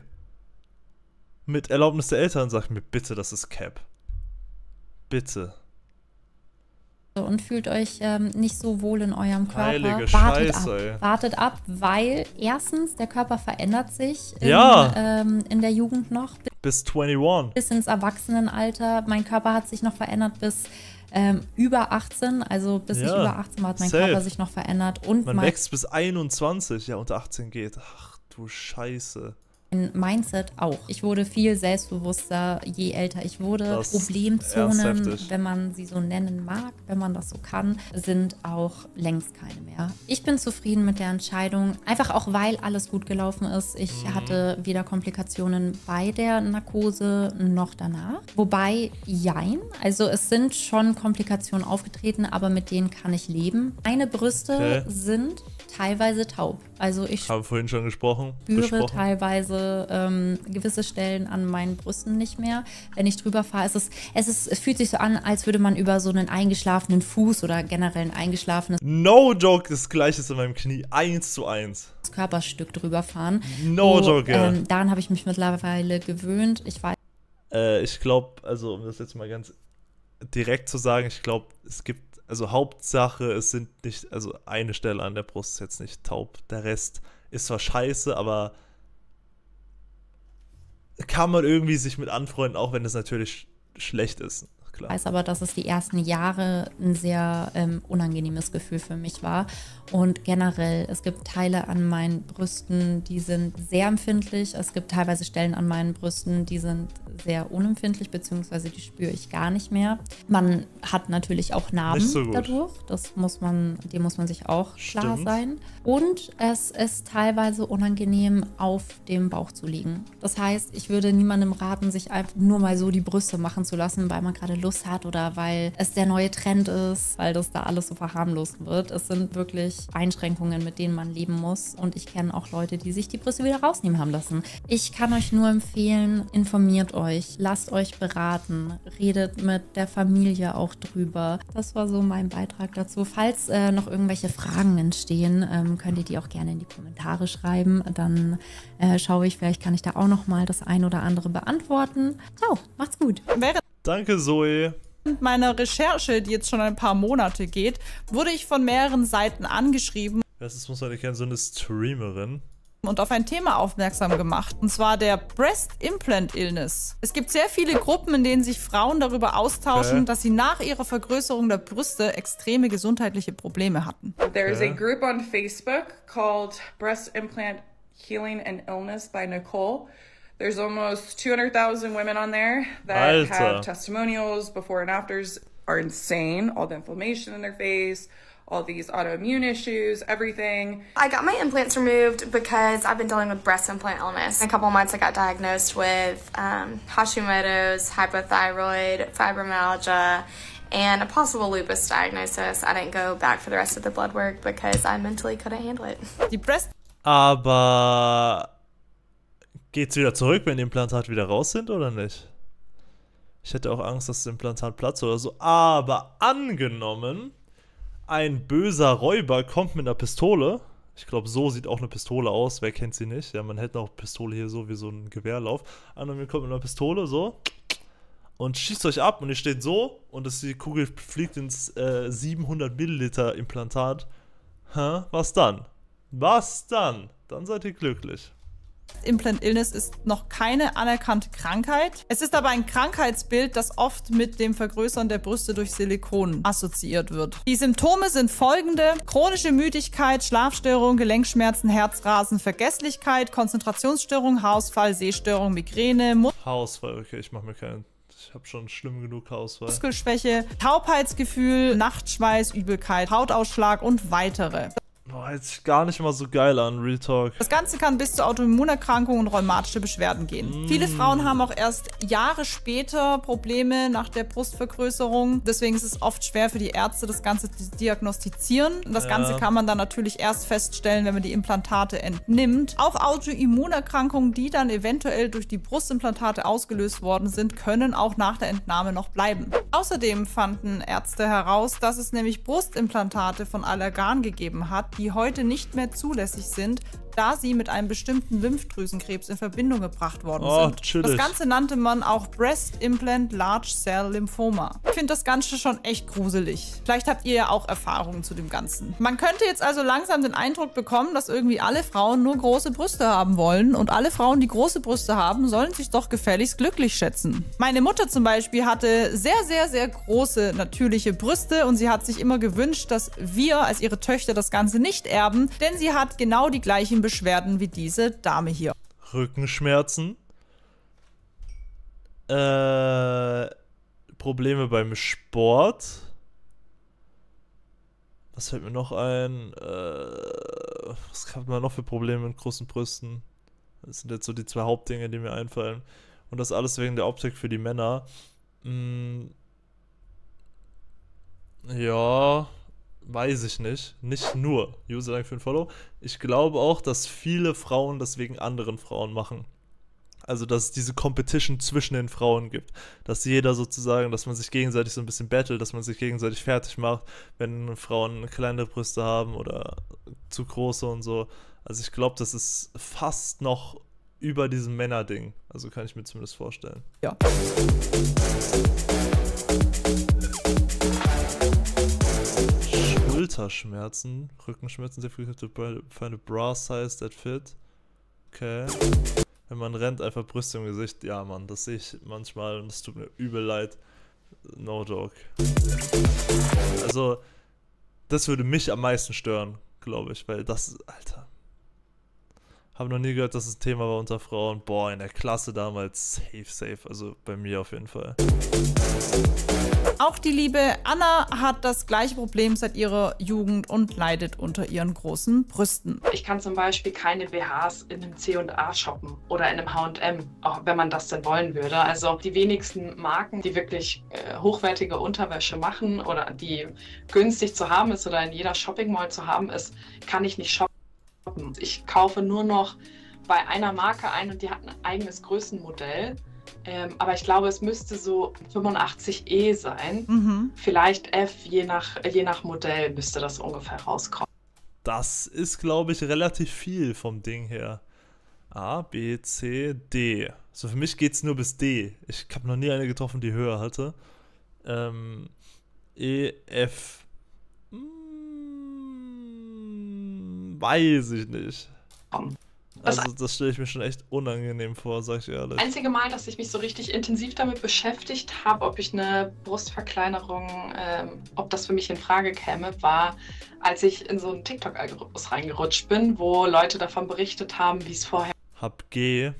Mit Erlaubnis der Eltern sagt mir bitte, das ist Cap. Bitte und fühlt euch ähm, nicht so wohl in eurem Körper, Heilige wartet Scheiße, ab. Ey. Wartet ab, weil erstens der Körper verändert sich in, ja. ähm, in der Jugend noch. Bis 21. Bis ins Erwachsenenalter. Mein Körper hat sich noch verändert bis ähm, über 18, also bis ja. ich über 18 war, hat mein Safe. Körper sich noch verändert. Und Man wächst bis 21, ja, unter 18 geht. Ach du Scheiße. Mindset auch. Ich wurde viel selbstbewusster, je älter ich wurde. Das Problemzonen, wenn man sie so nennen mag, wenn man das so kann, sind auch längst keine mehr. Ich bin zufrieden mit der Entscheidung, einfach auch weil alles gut gelaufen ist. Ich mhm. hatte weder Komplikationen bei der Narkose noch danach. Wobei, jein, also es sind schon Komplikationen aufgetreten, aber mit denen kann ich leben. Meine Brüste okay. sind teilweise taub. Also ich habe vorhin schon gesprochen. Spüre besprochen. teilweise ähm, gewisse Stellen an meinen Brüsten nicht mehr. Wenn ich drüber fahre, ist es, es, ist, es fühlt sich so an, als würde man über so einen eingeschlafenen Fuß oder generell ein eingeschlafenes No joke, das gleiche ist in meinem Knie. Eins zu eins. Körperstück drüber fahren. No wo, joke, ja. Ähm, daran habe ich mich mittlerweile gewöhnt. Ich weiß. Äh, ich glaube, also um das jetzt mal ganz direkt zu sagen, ich glaube, es gibt also Hauptsache, es sind nicht, also eine Stelle an der Brust ist jetzt nicht taub. Der Rest ist zwar scheiße, aber kann man irgendwie sich mit anfreunden, auch wenn es natürlich schlecht ist klar. Ich weiß aber, dass es die ersten Jahre ein sehr ähm, unangenehmes Gefühl für mich war. Und generell, es gibt Teile an meinen Brüsten, die sind sehr empfindlich. Es gibt teilweise Stellen an meinen Brüsten, die sind sehr unempfindlich, beziehungsweise die spüre ich gar nicht mehr. Man hat natürlich auch Narben so dadurch. Das muss man, dem muss man sich auch Stimmt. klar sein. Und es ist teilweise unangenehm, auf dem Bauch zu liegen. Das heißt, ich würde niemandem raten, sich einfach nur mal so die Brüste machen zu lassen, weil man gerade Lust hat oder weil es der neue Trend ist, weil das da alles so verharmlost wird. Es sind wirklich Einschränkungen, mit denen man leben muss. Und ich kenne auch Leute, die sich die Brüste wieder rausnehmen haben lassen. Ich kann euch nur empfehlen, informiert euch, lasst euch beraten, redet mit der Familie auch drüber. Das war so mein Beitrag dazu. Falls äh, noch irgendwelche Fragen entstehen, ähm, könnt ihr die auch gerne in die Kommentare schreiben. Dann äh, schaue ich, vielleicht kann ich da auch noch mal das ein oder andere beantworten. Ciao, macht's gut. Danke, Zoe. Während meiner Recherche, die jetzt schon ein paar Monate geht, wurde ich von mehreren Seiten angeschrieben. Das muss man erkennen, so eine Streamerin und auf ein Thema aufmerksam gemacht, und zwar der Breast Implant Illness. Es gibt sehr viele Gruppen, in denen sich Frauen darüber austauschen, äh. dass sie nach ihrer Vergrößerung der Brüste extreme gesundheitliche Probleme hatten. There's a group on Facebook called Breast Implant Healing and Illness by Nicole. There's almost 200,000 women on there that Alter. have testimonials before and afters are insane. All the inflammation in their face, all these autoimmune issues, everything. I got my implants removed because I've been dealing with breast implant illness. In a couple months, I got diagnosed with um, Hashimoto's, hypothyroid, fibromyalgia, and a possible lupus diagnosis. I didn't go back for the rest of the blood work because I mentally couldn't handle it. Depressed. Aber Geht es wieder zurück, wenn die Implantate wieder raus sind oder nicht? Ich hätte auch Angst, dass das Implantat platzt oder so. Aber angenommen, ein böser Räuber kommt mit einer Pistole. Ich glaube, so sieht auch eine Pistole aus. Wer kennt sie nicht? Ja, man hätte auch Pistole hier so wie so ein Gewehrlauf. Angenommen, kommt mit einer Pistole so und schießt euch ab und ihr steht so und die Kugel fliegt ins äh, 700 Milliliter Implantat. Hä? Was dann? Was dann? Dann seid ihr glücklich. Implant Illness ist noch keine anerkannte Krankheit. Es ist aber ein Krankheitsbild, das oft mit dem Vergrößern der Brüste durch Silikon assoziiert wird. Die Symptome sind folgende. Chronische Müdigkeit, Schlafstörung, Gelenkschmerzen, Herzrasen, Vergesslichkeit, Konzentrationsstörung, Haarausfall, Sehstörung, Migräne. Haarausfall, okay, ich mache mir keinen Ich habe schon schlimm genug Hausfall. Muskelschwäche, Taubheitsgefühl, Nachtschweiß, Übelkeit, Hautausschlag und weitere. Boah, sich gar nicht mal so geil an, Real Talk. Das Ganze kann bis zu Autoimmunerkrankungen und rheumatische Beschwerden gehen. Mm. Viele Frauen haben auch erst Jahre später Probleme nach der Brustvergrößerung. Deswegen ist es oft schwer für die Ärzte, das Ganze zu diagnostizieren. Das ja. Ganze kann man dann natürlich erst feststellen, wenn man die Implantate entnimmt. Auch Autoimmunerkrankungen, die dann eventuell durch die Brustimplantate ausgelöst worden sind, können auch nach der Entnahme noch bleiben. Außerdem fanden Ärzte heraus, dass es nämlich Brustimplantate von Allergan gegeben hat, die heute nicht mehr zulässig sind, da sie mit einem bestimmten Lymphdrüsenkrebs in Verbindung gebracht worden oh, sind. Chillig. Das Ganze nannte man auch Breast Implant Large Cell Lymphoma. Ich finde das Ganze schon echt gruselig. Vielleicht habt ihr ja auch Erfahrungen zu dem Ganzen. Man könnte jetzt also langsam den Eindruck bekommen, dass irgendwie alle Frauen nur große Brüste haben wollen und alle Frauen, die große Brüste haben, sollen sich doch gefälligst glücklich schätzen. Meine Mutter zum Beispiel hatte sehr, sehr, sehr große natürliche Brüste und sie hat sich immer gewünscht, dass wir als ihre Töchter das Ganze nicht erben, denn sie hat genau die gleichen Beschwerden wie diese Dame hier. Rückenschmerzen. Äh, Probleme beim Sport. Was fällt mir noch ein? Äh, was hat man noch für Probleme mit großen Brüsten? Das sind jetzt so die zwei Hauptdinge, die mir einfallen. Und das alles wegen der Optik für die Männer. Hm, ja, weiß ich nicht. Nicht nur. User, danke für den Follow. Ich glaube auch, dass viele Frauen das wegen anderen Frauen machen. Also, dass es diese Competition zwischen den Frauen gibt. Dass jeder sozusagen, dass man sich gegenseitig so ein bisschen battelt, dass man sich gegenseitig fertig macht, wenn Frauen kleine Brüste haben oder zu große und so. Also, ich glaube, das ist fast noch über diesem Männerding. Also, kann ich mir zumindest vorstellen. Ja. Schulterschmerzen, Rückenschmerzen, sehr viel für eine Bra Size that fit. Okay. Wenn man rennt, einfach Brüste im Gesicht. Ja, Mann, das sehe ich manchmal und es tut mir übel leid. No joke. Also, das würde mich am meisten stören, glaube ich, weil das, Alter. Habe noch nie gehört, dass ein Thema war unter Frauen. Boah, in der Klasse damals safe, safe. Also bei mir auf jeden Fall. Auch die liebe Anna hat das gleiche Problem seit ihrer Jugend und leidet unter ihren großen Brüsten. Ich kann zum Beispiel keine BHs in einem C&A shoppen oder in einem H&M, auch wenn man das denn wollen würde. Also die wenigsten Marken, die wirklich äh, hochwertige Unterwäsche machen oder die günstig zu haben ist oder in jeder Shopping Mall zu haben ist, kann ich nicht shoppen. Ich kaufe nur noch bei einer Marke ein und die hat ein eigenes Größenmodell. Ähm, aber ich glaube, es müsste so 85E sein. Mhm. Vielleicht F, je nach, je nach Modell müsste das ungefähr rauskommen. Das ist, glaube ich, relativ viel vom Ding her. A, B, C, D. So für mich geht es nur bis D. Ich habe noch nie eine getroffen, die höher hatte. Ähm, e, F. Hm, weiß ich nicht. Also das stelle ich mir schon echt unangenehm vor, sag ich ehrlich. Einzige Mal, dass ich mich so richtig intensiv damit beschäftigt habe, ob ich eine Brustverkleinerung, ähm, ob das für mich in Frage käme, war, als ich in so einen TikTok-Algorithmus reingerutscht bin, wo Leute davon berichtet haben, wie es vorher. Hab G.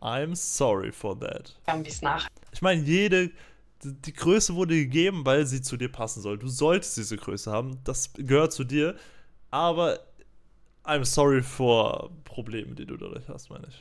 I'm sorry for that. Wie es nach. Ich meine, jede die Größe wurde gegeben, weil sie zu dir passen soll. Du solltest diese Größe haben. Das gehört zu dir. Aber I'm sorry for Probleme, die du dadurch hast, meine ich.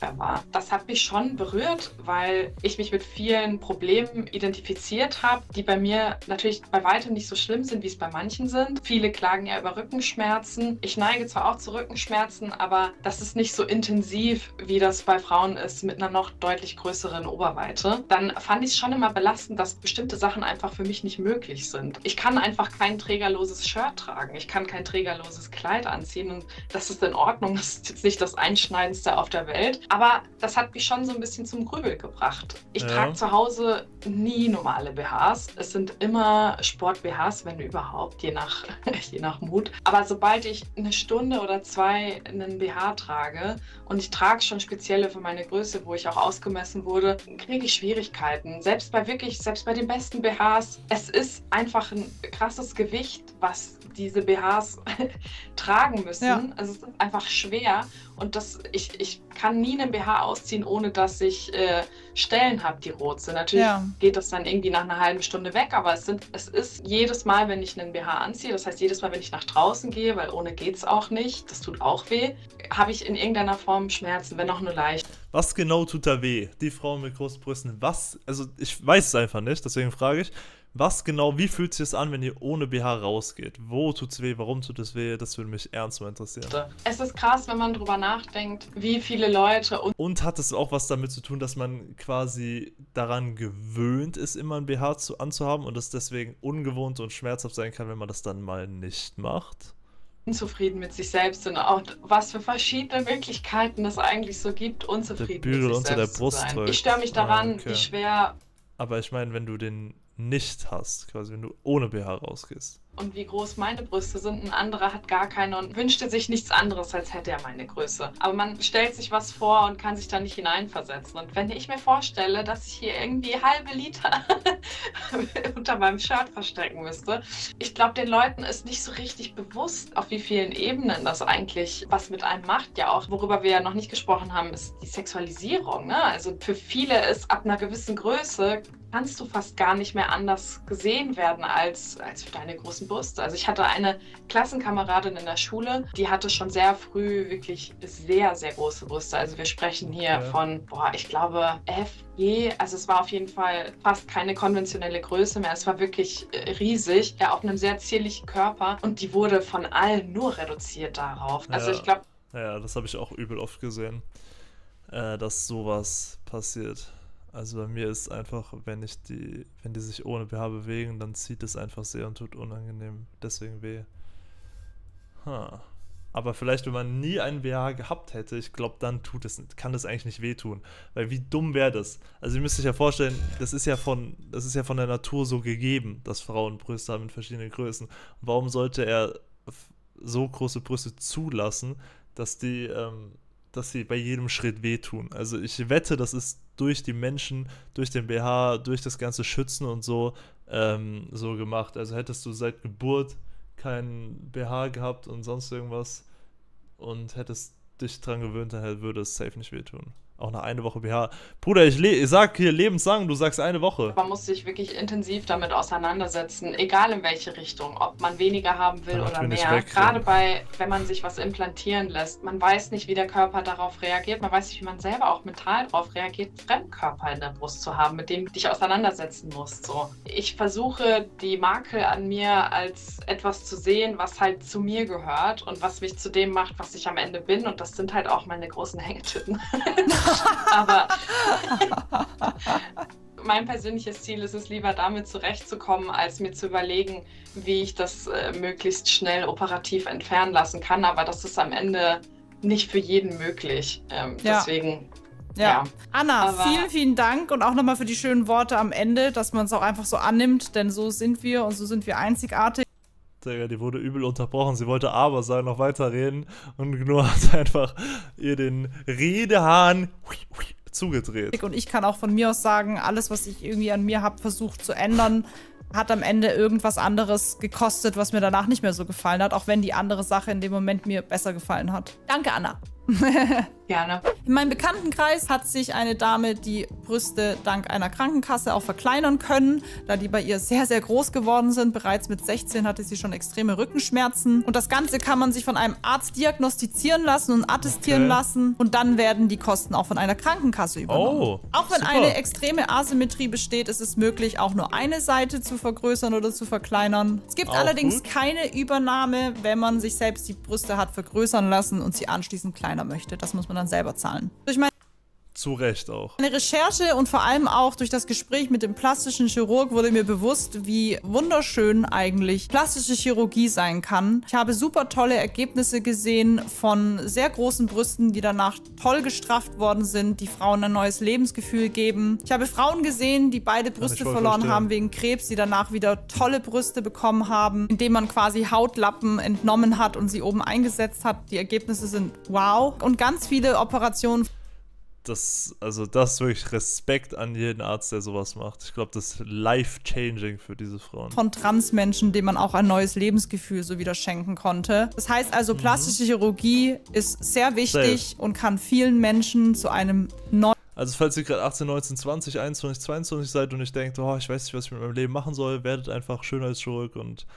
Das hat mich schon berührt, weil ich mich mit vielen Problemen identifiziert habe, die bei mir natürlich bei weitem nicht so schlimm sind, wie es bei manchen sind. Viele klagen ja über Rückenschmerzen. Ich neige zwar auch zu Rückenschmerzen, aber das ist nicht so intensiv, wie das bei Frauen ist mit einer noch deutlich größeren Oberweite. Dann fand ich es schon immer belastend, dass bestimmte Sachen einfach für mich nicht möglich sind. Ich kann einfach kein trägerloses Shirt tragen. Ich kann kein trägerloses Kleid anziehen und das ist in Ordnung. *laughs* Das ist jetzt nicht das Einschneidendste auf der Welt. Aber das hat mich schon so ein bisschen zum Grübel gebracht. Ich ja. trage zu Hause nie normale BHs. Es sind immer Sport-BHs, wenn überhaupt, je nach, *laughs* je nach Mut. Aber sobald ich eine Stunde oder zwei einen BH trage und ich trage schon spezielle für meine Größe, wo ich auch ausgemessen wurde, kriege ich Schwierigkeiten. Selbst bei wirklich, selbst bei den besten BHs, es ist einfach ein krasses Gewicht, was diese BHs *laughs* tragen müssen. Ja. Also ist einfach schwer und das, ich, ich kann nie einen BH ausziehen, ohne dass ich äh, Stellen habe, die rot sind. Natürlich ja. geht das dann irgendwie nach einer halben Stunde weg, aber es, sind, es ist jedes Mal, wenn ich einen BH anziehe, das heißt jedes Mal, wenn ich nach draußen gehe, weil ohne geht es auch nicht, das tut auch weh, habe ich in irgendeiner Form Schmerzen, wenn auch nur leicht. Was genau tut da weh? Die Frauen mit großen Brüsten, was? Also ich weiß es einfach nicht, deswegen frage ich, was genau, wie fühlt sich das an, wenn ihr ohne BH rausgeht? Wo tut es weh? Warum tut es weh? Das würde mich ernst mal interessieren. Es ist krass, wenn man drüber nachdenkt, wie viele Leute. Und, und hat es auch was damit zu tun, dass man quasi daran gewöhnt ist, immer ein BH zu, anzuhaben und es deswegen ungewohnt und schmerzhaft sein kann, wenn man das dann mal nicht macht? unzufrieden mit sich selbst und auch was für verschiedene Möglichkeiten es eigentlich so gibt, unzufrieden der Bügel mit sich unter selbst der Brust zu sein. Ich störe mich daran, ah, okay. wie schwer. Aber ich meine, wenn du den nicht hast, quasi wenn du ohne BH rausgehst und wie groß meine Brüste sind. Ein anderer hat gar keine und wünschte sich nichts anderes, als hätte er meine Größe. Aber man stellt sich was vor und kann sich da nicht hineinversetzen. Und wenn ich mir vorstelle, dass ich hier irgendwie halbe Liter *laughs* unter meinem Shirt verstecken müsste, ich glaube, den Leuten ist nicht so richtig bewusst, auf wie vielen Ebenen das eigentlich was mit einem macht. Ja auch, worüber wir ja noch nicht gesprochen haben, ist die Sexualisierung. Ne? Also für viele ist ab einer gewissen Größe kannst du fast gar nicht mehr anders gesehen werden als, als für deine großen Brüste. Also ich hatte eine Klassenkameradin in der Schule, die hatte schon sehr früh wirklich sehr, sehr große Brüste. Also wir sprechen hier ja. von, boah, ich glaube F, G. Also es war auf jeden Fall fast keine konventionelle Größe mehr. Es war wirklich äh, riesig, ja, auf einem sehr zierlichen Körper und die wurde von allen nur reduziert darauf. Also ja. ich glaube... Ja, das habe ich auch übel oft gesehen, äh, dass sowas passiert. Also bei mir ist einfach, wenn ich die, wenn die sich ohne BH bewegen, dann zieht es einfach sehr und tut unangenehm deswegen weh. Huh. Aber vielleicht, wenn man nie einen BH gehabt hätte, ich glaube, dann tut es, kann das eigentlich nicht wehtun. Weil wie dumm wäre das? Also ihr müsst euch ja vorstellen, das ist ja von, das ist ja von der Natur so gegeben, dass Frauen Brüste haben in verschiedenen Größen. warum sollte er so große Brüste zulassen, dass die, ähm, dass sie bei jedem Schritt wehtun? Also ich wette, das ist durch die Menschen, durch den BH, durch das ganze Schützen und so, ähm, so gemacht. Also hättest du seit Geburt kein BH gehabt und sonst irgendwas und hättest dich dran gewöhnt, dann würde es safe nicht wehtun auch nach einer Woche BH. Bruder, ich, ich sag hier lebenslang, du sagst eine Woche. Man muss sich wirklich intensiv damit auseinandersetzen, egal in welche Richtung, ob man weniger haben will oder mehr. Gerade bei, wenn man sich was implantieren lässt, man weiß nicht, wie der Körper darauf reagiert, man weiß nicht, wie man selber auch mental darauf reagiert, Fremdkörper in der Brust zu haben, mit dem du dich auseinandersetzen musst. So. Ich versuche, die Makel an mir als etwas zu sehen, was halt zu mir gehört und was mich zu dem macht, was ich am Ende bin. Und das sind halt auch meine großen Hängetitten. *laughs* Aber mein persönliches Ziel ist es lieber damit zurechtzukommen, als mir zu überlegen, wie ich das äh, möglichst schnell operativ entfernen lassen kann. Aber das ist am Ende nicht für jeden möglich. Ähm, ja. Deswegen. Ja. ja. Anna, Aber vielen, vielen Dank und auch nochmal für die schönen Worte am Ende, dass man es auch einfach so annimmt, denn so sind wir und so sind wir einzigartig. Digga, die wurde übel unterbrochen. Sie wollte aber sagen, noch weiterreden und nur *laughs* hat einfach ihr den Redehahn zugedreht. Und ich kann auch von mir aus sagen, alles, was ich irgendwie an mir habe, versucht zu ändern, hat am Ende irgendwas anderes gekostet, was mir danach nicht mehr so gefallen hat, auch wenn die andere Sache in dem Moment mir besser gefallen hat. Danke, Anna. *laughs* Gerne. In meinem Bekanntenkreis hat sich eine Dame die Brüste dank einer Krankenkasse auch verkleinern können, da die bei ihr sehr, sehr groß geworden sind. Bereits mit 16 hatte sie schon extreme Rückenschmerzen. Und das Ganze kann man sich von einem Arzt diagnostizieren lassen und attestieren okay. lassen. Und dann werden die Kosten auch von einer Krankenkasse übernommen. Oh, auch wenn super. eine extreme Asymmetrie besteht, ist es möglich, auch nur eine Seite zu vergrößern oder zu verkleinern. Es gibt auch allerdings gut. keine Übernahme, wenn man sich selbst die Brüste hat vergrößern lassen und sie anschließend klein kleiner möchte. Das muss man dann selber zahlen. Durch meine zu Recht auch. Eine Recherche und vor allem auch durch das Gespräch mit dem plastischen Chirurg wurde mir bewusst, wie wunderschön eigentlich plastische Chirurgie sein kann. Ich habe super tolle Ergebnisse gesehen von sehr großen Brüsten, die danach toll gestrafft worden sind, die Frauen ein neues Lebensgefühl geben. Ich habe Frauen gesehen, die beide Brüste verloren verstehen. haben wegen Krebs, die danach wieder tolle Brüste bekommen haben, indem man quasi Hautlappen entnommen hat und sie oben eingesetzt hat. Die Ergebnisse sind wow. Und ganz viele Operationen das, also das ist wirklich Respekt an jeden Arzt, der sowas macht. Ich glaube, das ist life-changing für diese Frauen. Von Transmenschen, denen man auch ein neues Lebensgefühl so wieder schenken konnte. Das heißt also, mhm. plastische Chirurgie ist sehr wichtig Safe. und kann vielen Menschen zu einem neuen also falls ihr gerade 18, 19, 20, 21, 22 seid und ich denkt, oh, ich weiß nicht, was ich mit meinem Leben machen soll, werdet einfach Schönheitschirurg und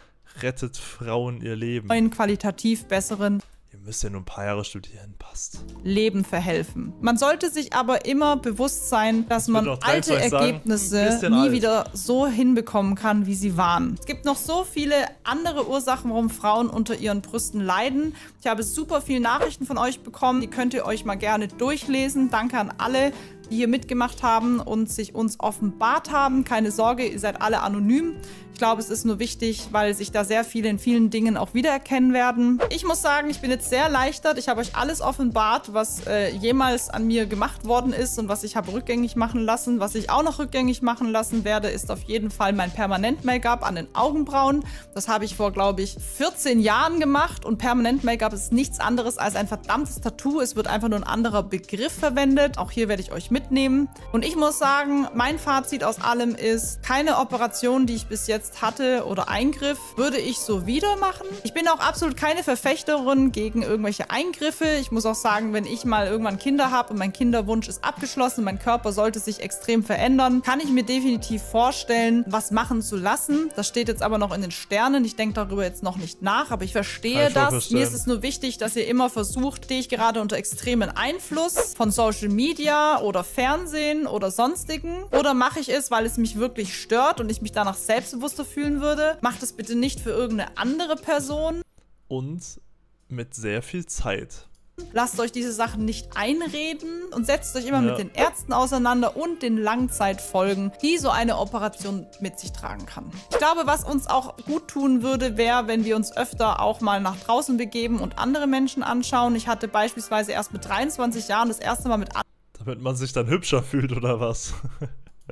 rettet Frauen ihr Leben. Einen qualitativ besseren müsst ja nur ein paar Jahre studieren, passt. Leben verhelfen. Man sollte sich aber immer bewusst sein, dass man alte Ergebnisse nie alt. wieder so hinbekommen kann, wie sie waren. Es gibt noch so viele andere Ursachen, warum Frauen unter ihren Brüsten leiden. Ich habe super viele Nachrichten von euch bekommen. Die könnt ihr euch mal gerne durchlesen. Danke an alle, die hier mitgemacht haben und sich uns offenbart haben. Keine Sorge, ihr seid alle anonym. Ich glaube, es ist nur wichtig, weil sich da sehr viele in vielen Dingen auch wiedererkennen werden. Ich muss sagen, ich bin jetzt sehr erleichtert. Ich habe euch alles offenbart, was äh, jemals an mir gemacht worden ist und was ich habe rückgängig machen lassen. Was ich auch noch rückgängig machen lassen werde, ist auf jeden Fall mein Permanent-Make-up an den Augenbrauen. Das habe ich vor, glaube ich, 14 Jahren gemacht und Permanent-Make-up ist nichts anderes als ein verdammtes Tattoo. Es wird einfach nur ein anderer Begriff verwendet. Auch hier werde ich euch mitnehmen. Und ich muss sagen, mein Fazit aus allem ist, keine Operation, die ich bis jetzt hatte oder Eingriff, würde ich so wieder machen. Ich bin auch absolut keine Verfechterin gegen irgendwelche Eingriffe. Ich muss auch sagen, wenn ich mal irgendwann Kinder habe und mein Kinderwunsch ist abgeschlossen, mein Körper sollte sich extrem verändern, kann ich mir definitiv vorstellen, was machen zu lassen. Das steht jetzt aber noch in den Sternen. Ich denke darüber jetzt noch nicht nach, aber ich verstehe ich das. Mir ist es nur wichtig, dass ihr immer versucht, stehe ich gerade unter extremen Einfluss von Social Media oder Fernsehen oder sonstigen? Oder mache ich es, weil es mich wirklich stört und ich mich danach selbstbewusster fühlen würde? Macht es bitte nicht für irgendeine andere Person. Und mit sehr viel Zeit. Lasst euch diese Sachen nicht einreden und setzt euch immer ja. mit den Ärzten auseinander und den Langzeitfolgen, die so eine Operation mit sich tragen kann. Ich glaube, was uns auch gut tun würde, wäre, wenn wir uns öfter auch mal nach draußen begeben und andere Menschen anschauen. Ich hatte beispielsweise erst mit 23 Jahren das erste Mal mit damit man sich dann hübscher fühlt oder was?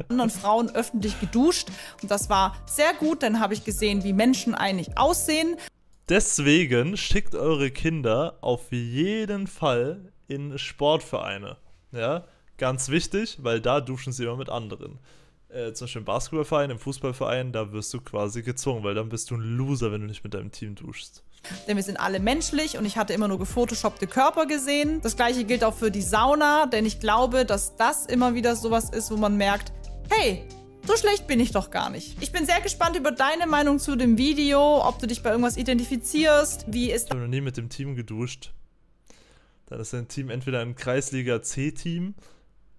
anderen Frauen öffentlich geduscht und das war sehr gut, dann habe ich gesehen, wie Menschen eigentlich aussehen. Deswegen schickt eure Kinder auf jeden Fall in Sportvereine. Ja, ganz wichtig, weil da duschen sie immer mit anderen. Äh, zum Beispiel im Basketballverein, im Fußballverein, da wirst du quasi gezwungen, weil dann bist du ein Loser, wenn du nicht mit deinem Team duschst. Denn wir sind alle menschlich und ich hatte immer nur gefotoshoppte Körper gesehen. Das gleiche gilt auch für die Sauna, denn ich glaube, dass das immer wieder sowas ist, wo man merkt, hey, so schlecht bin ich doch gar nicht. Ich bin sehr gespannt über deine Meinung zu dem Video, ob du dich bei irgendwas identifizierst, wie ist... Ich habe noch nie mit dem Team geduscht. Dann ist dein Team entweder ein Kreisliga C-Team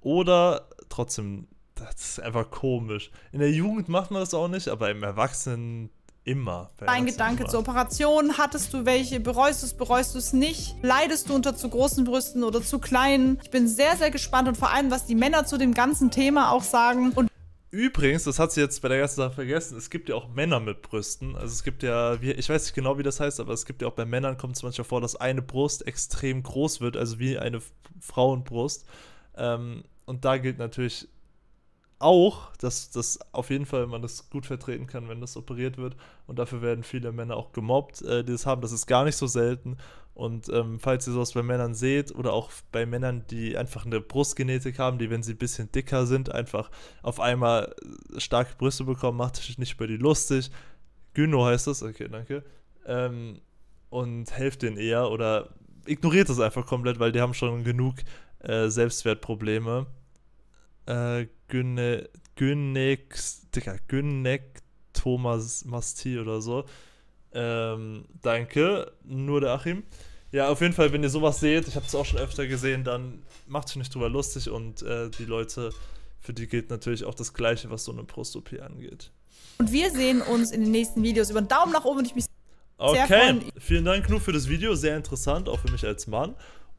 oder trotzdem, das ist einfach komisch. In der Jugend macht man das auch nicht, aber im Erwachsenen Immer. Dein Gedanke zur Operation, hattest du welche? Bereust du es, bereust du es nicht? Leidest du unter zu großen Brüsten oder zu kleinen? Ich bin sehr, sehr gespannt und vor allem, was die Männer zu dem ganzen Thema auch sagen. Und Übrigens, das hat sie jetzt bei der ganzen Sache vergessen, es gibt ja auch Männer mit Brüsten. Also es gibt ja, ich weiß nicht genau, wie das heißt, aber es gibt ja auch bei Männern kommt es manchmal vor, dass eine Brust extrem groß wird, also wie eine Frauenbrust. Ähm, und da gilt natürlich auch, dass das auf jeden Fall man das gut vertreten kann, wenn das operiert wird. Und dafür werden viele Männer auch gemobbt, äh, die das haben. Das ist gar nicht so selten. Und ähm, falls ihr sowas bei Männern seht oder auch bei Männern, die einfach eine Brustgenetik haben, die, wenn sie ein bisschen dicker sind, einfach auf einmal starke Brüste bekommen, macht euch nicht über die lustig. Gyno heißt das, okay, danke. Ähm, und helft denen eher oder ignoriert das einfach komplett, weil die haben schon genug äh, Selbstwertprobleme äh, Gyne, Gynex, Digga, Gynektomastie oder so. Ähm, danke, nur der Achim. Ja, auf jeden Fall, wenn ihr sowas seht, ich habe es auch schon öfter gesehen, dann macht euch nicht drüber lustig und äh, die Leute, für die gilt natürlich auch das Gleiche, was so eine Brust-OP angeht. Und wir sehen uns in den nächsten Videos über einen Daumen nach oben und ich mich okay. Vielen Dank, Knu, für das Video. Sehr interessant, auch für mich als Mann.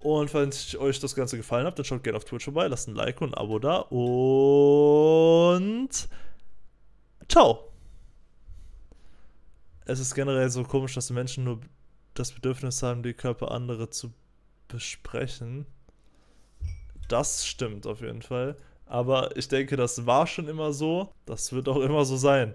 Und falls euch das Ganze gefallen hat, dann schaut gerne auf Twitch vorbei, lasst ein Like und ein Abo da und ciao. Es ist generell so komisch, dass Menschen nur das Bedürfnis haben, die Körper andere zu besprechen. Das stimmt auf jeden Fall. Aber ich denke, das war schon immer so. Das wird auch immer so sein.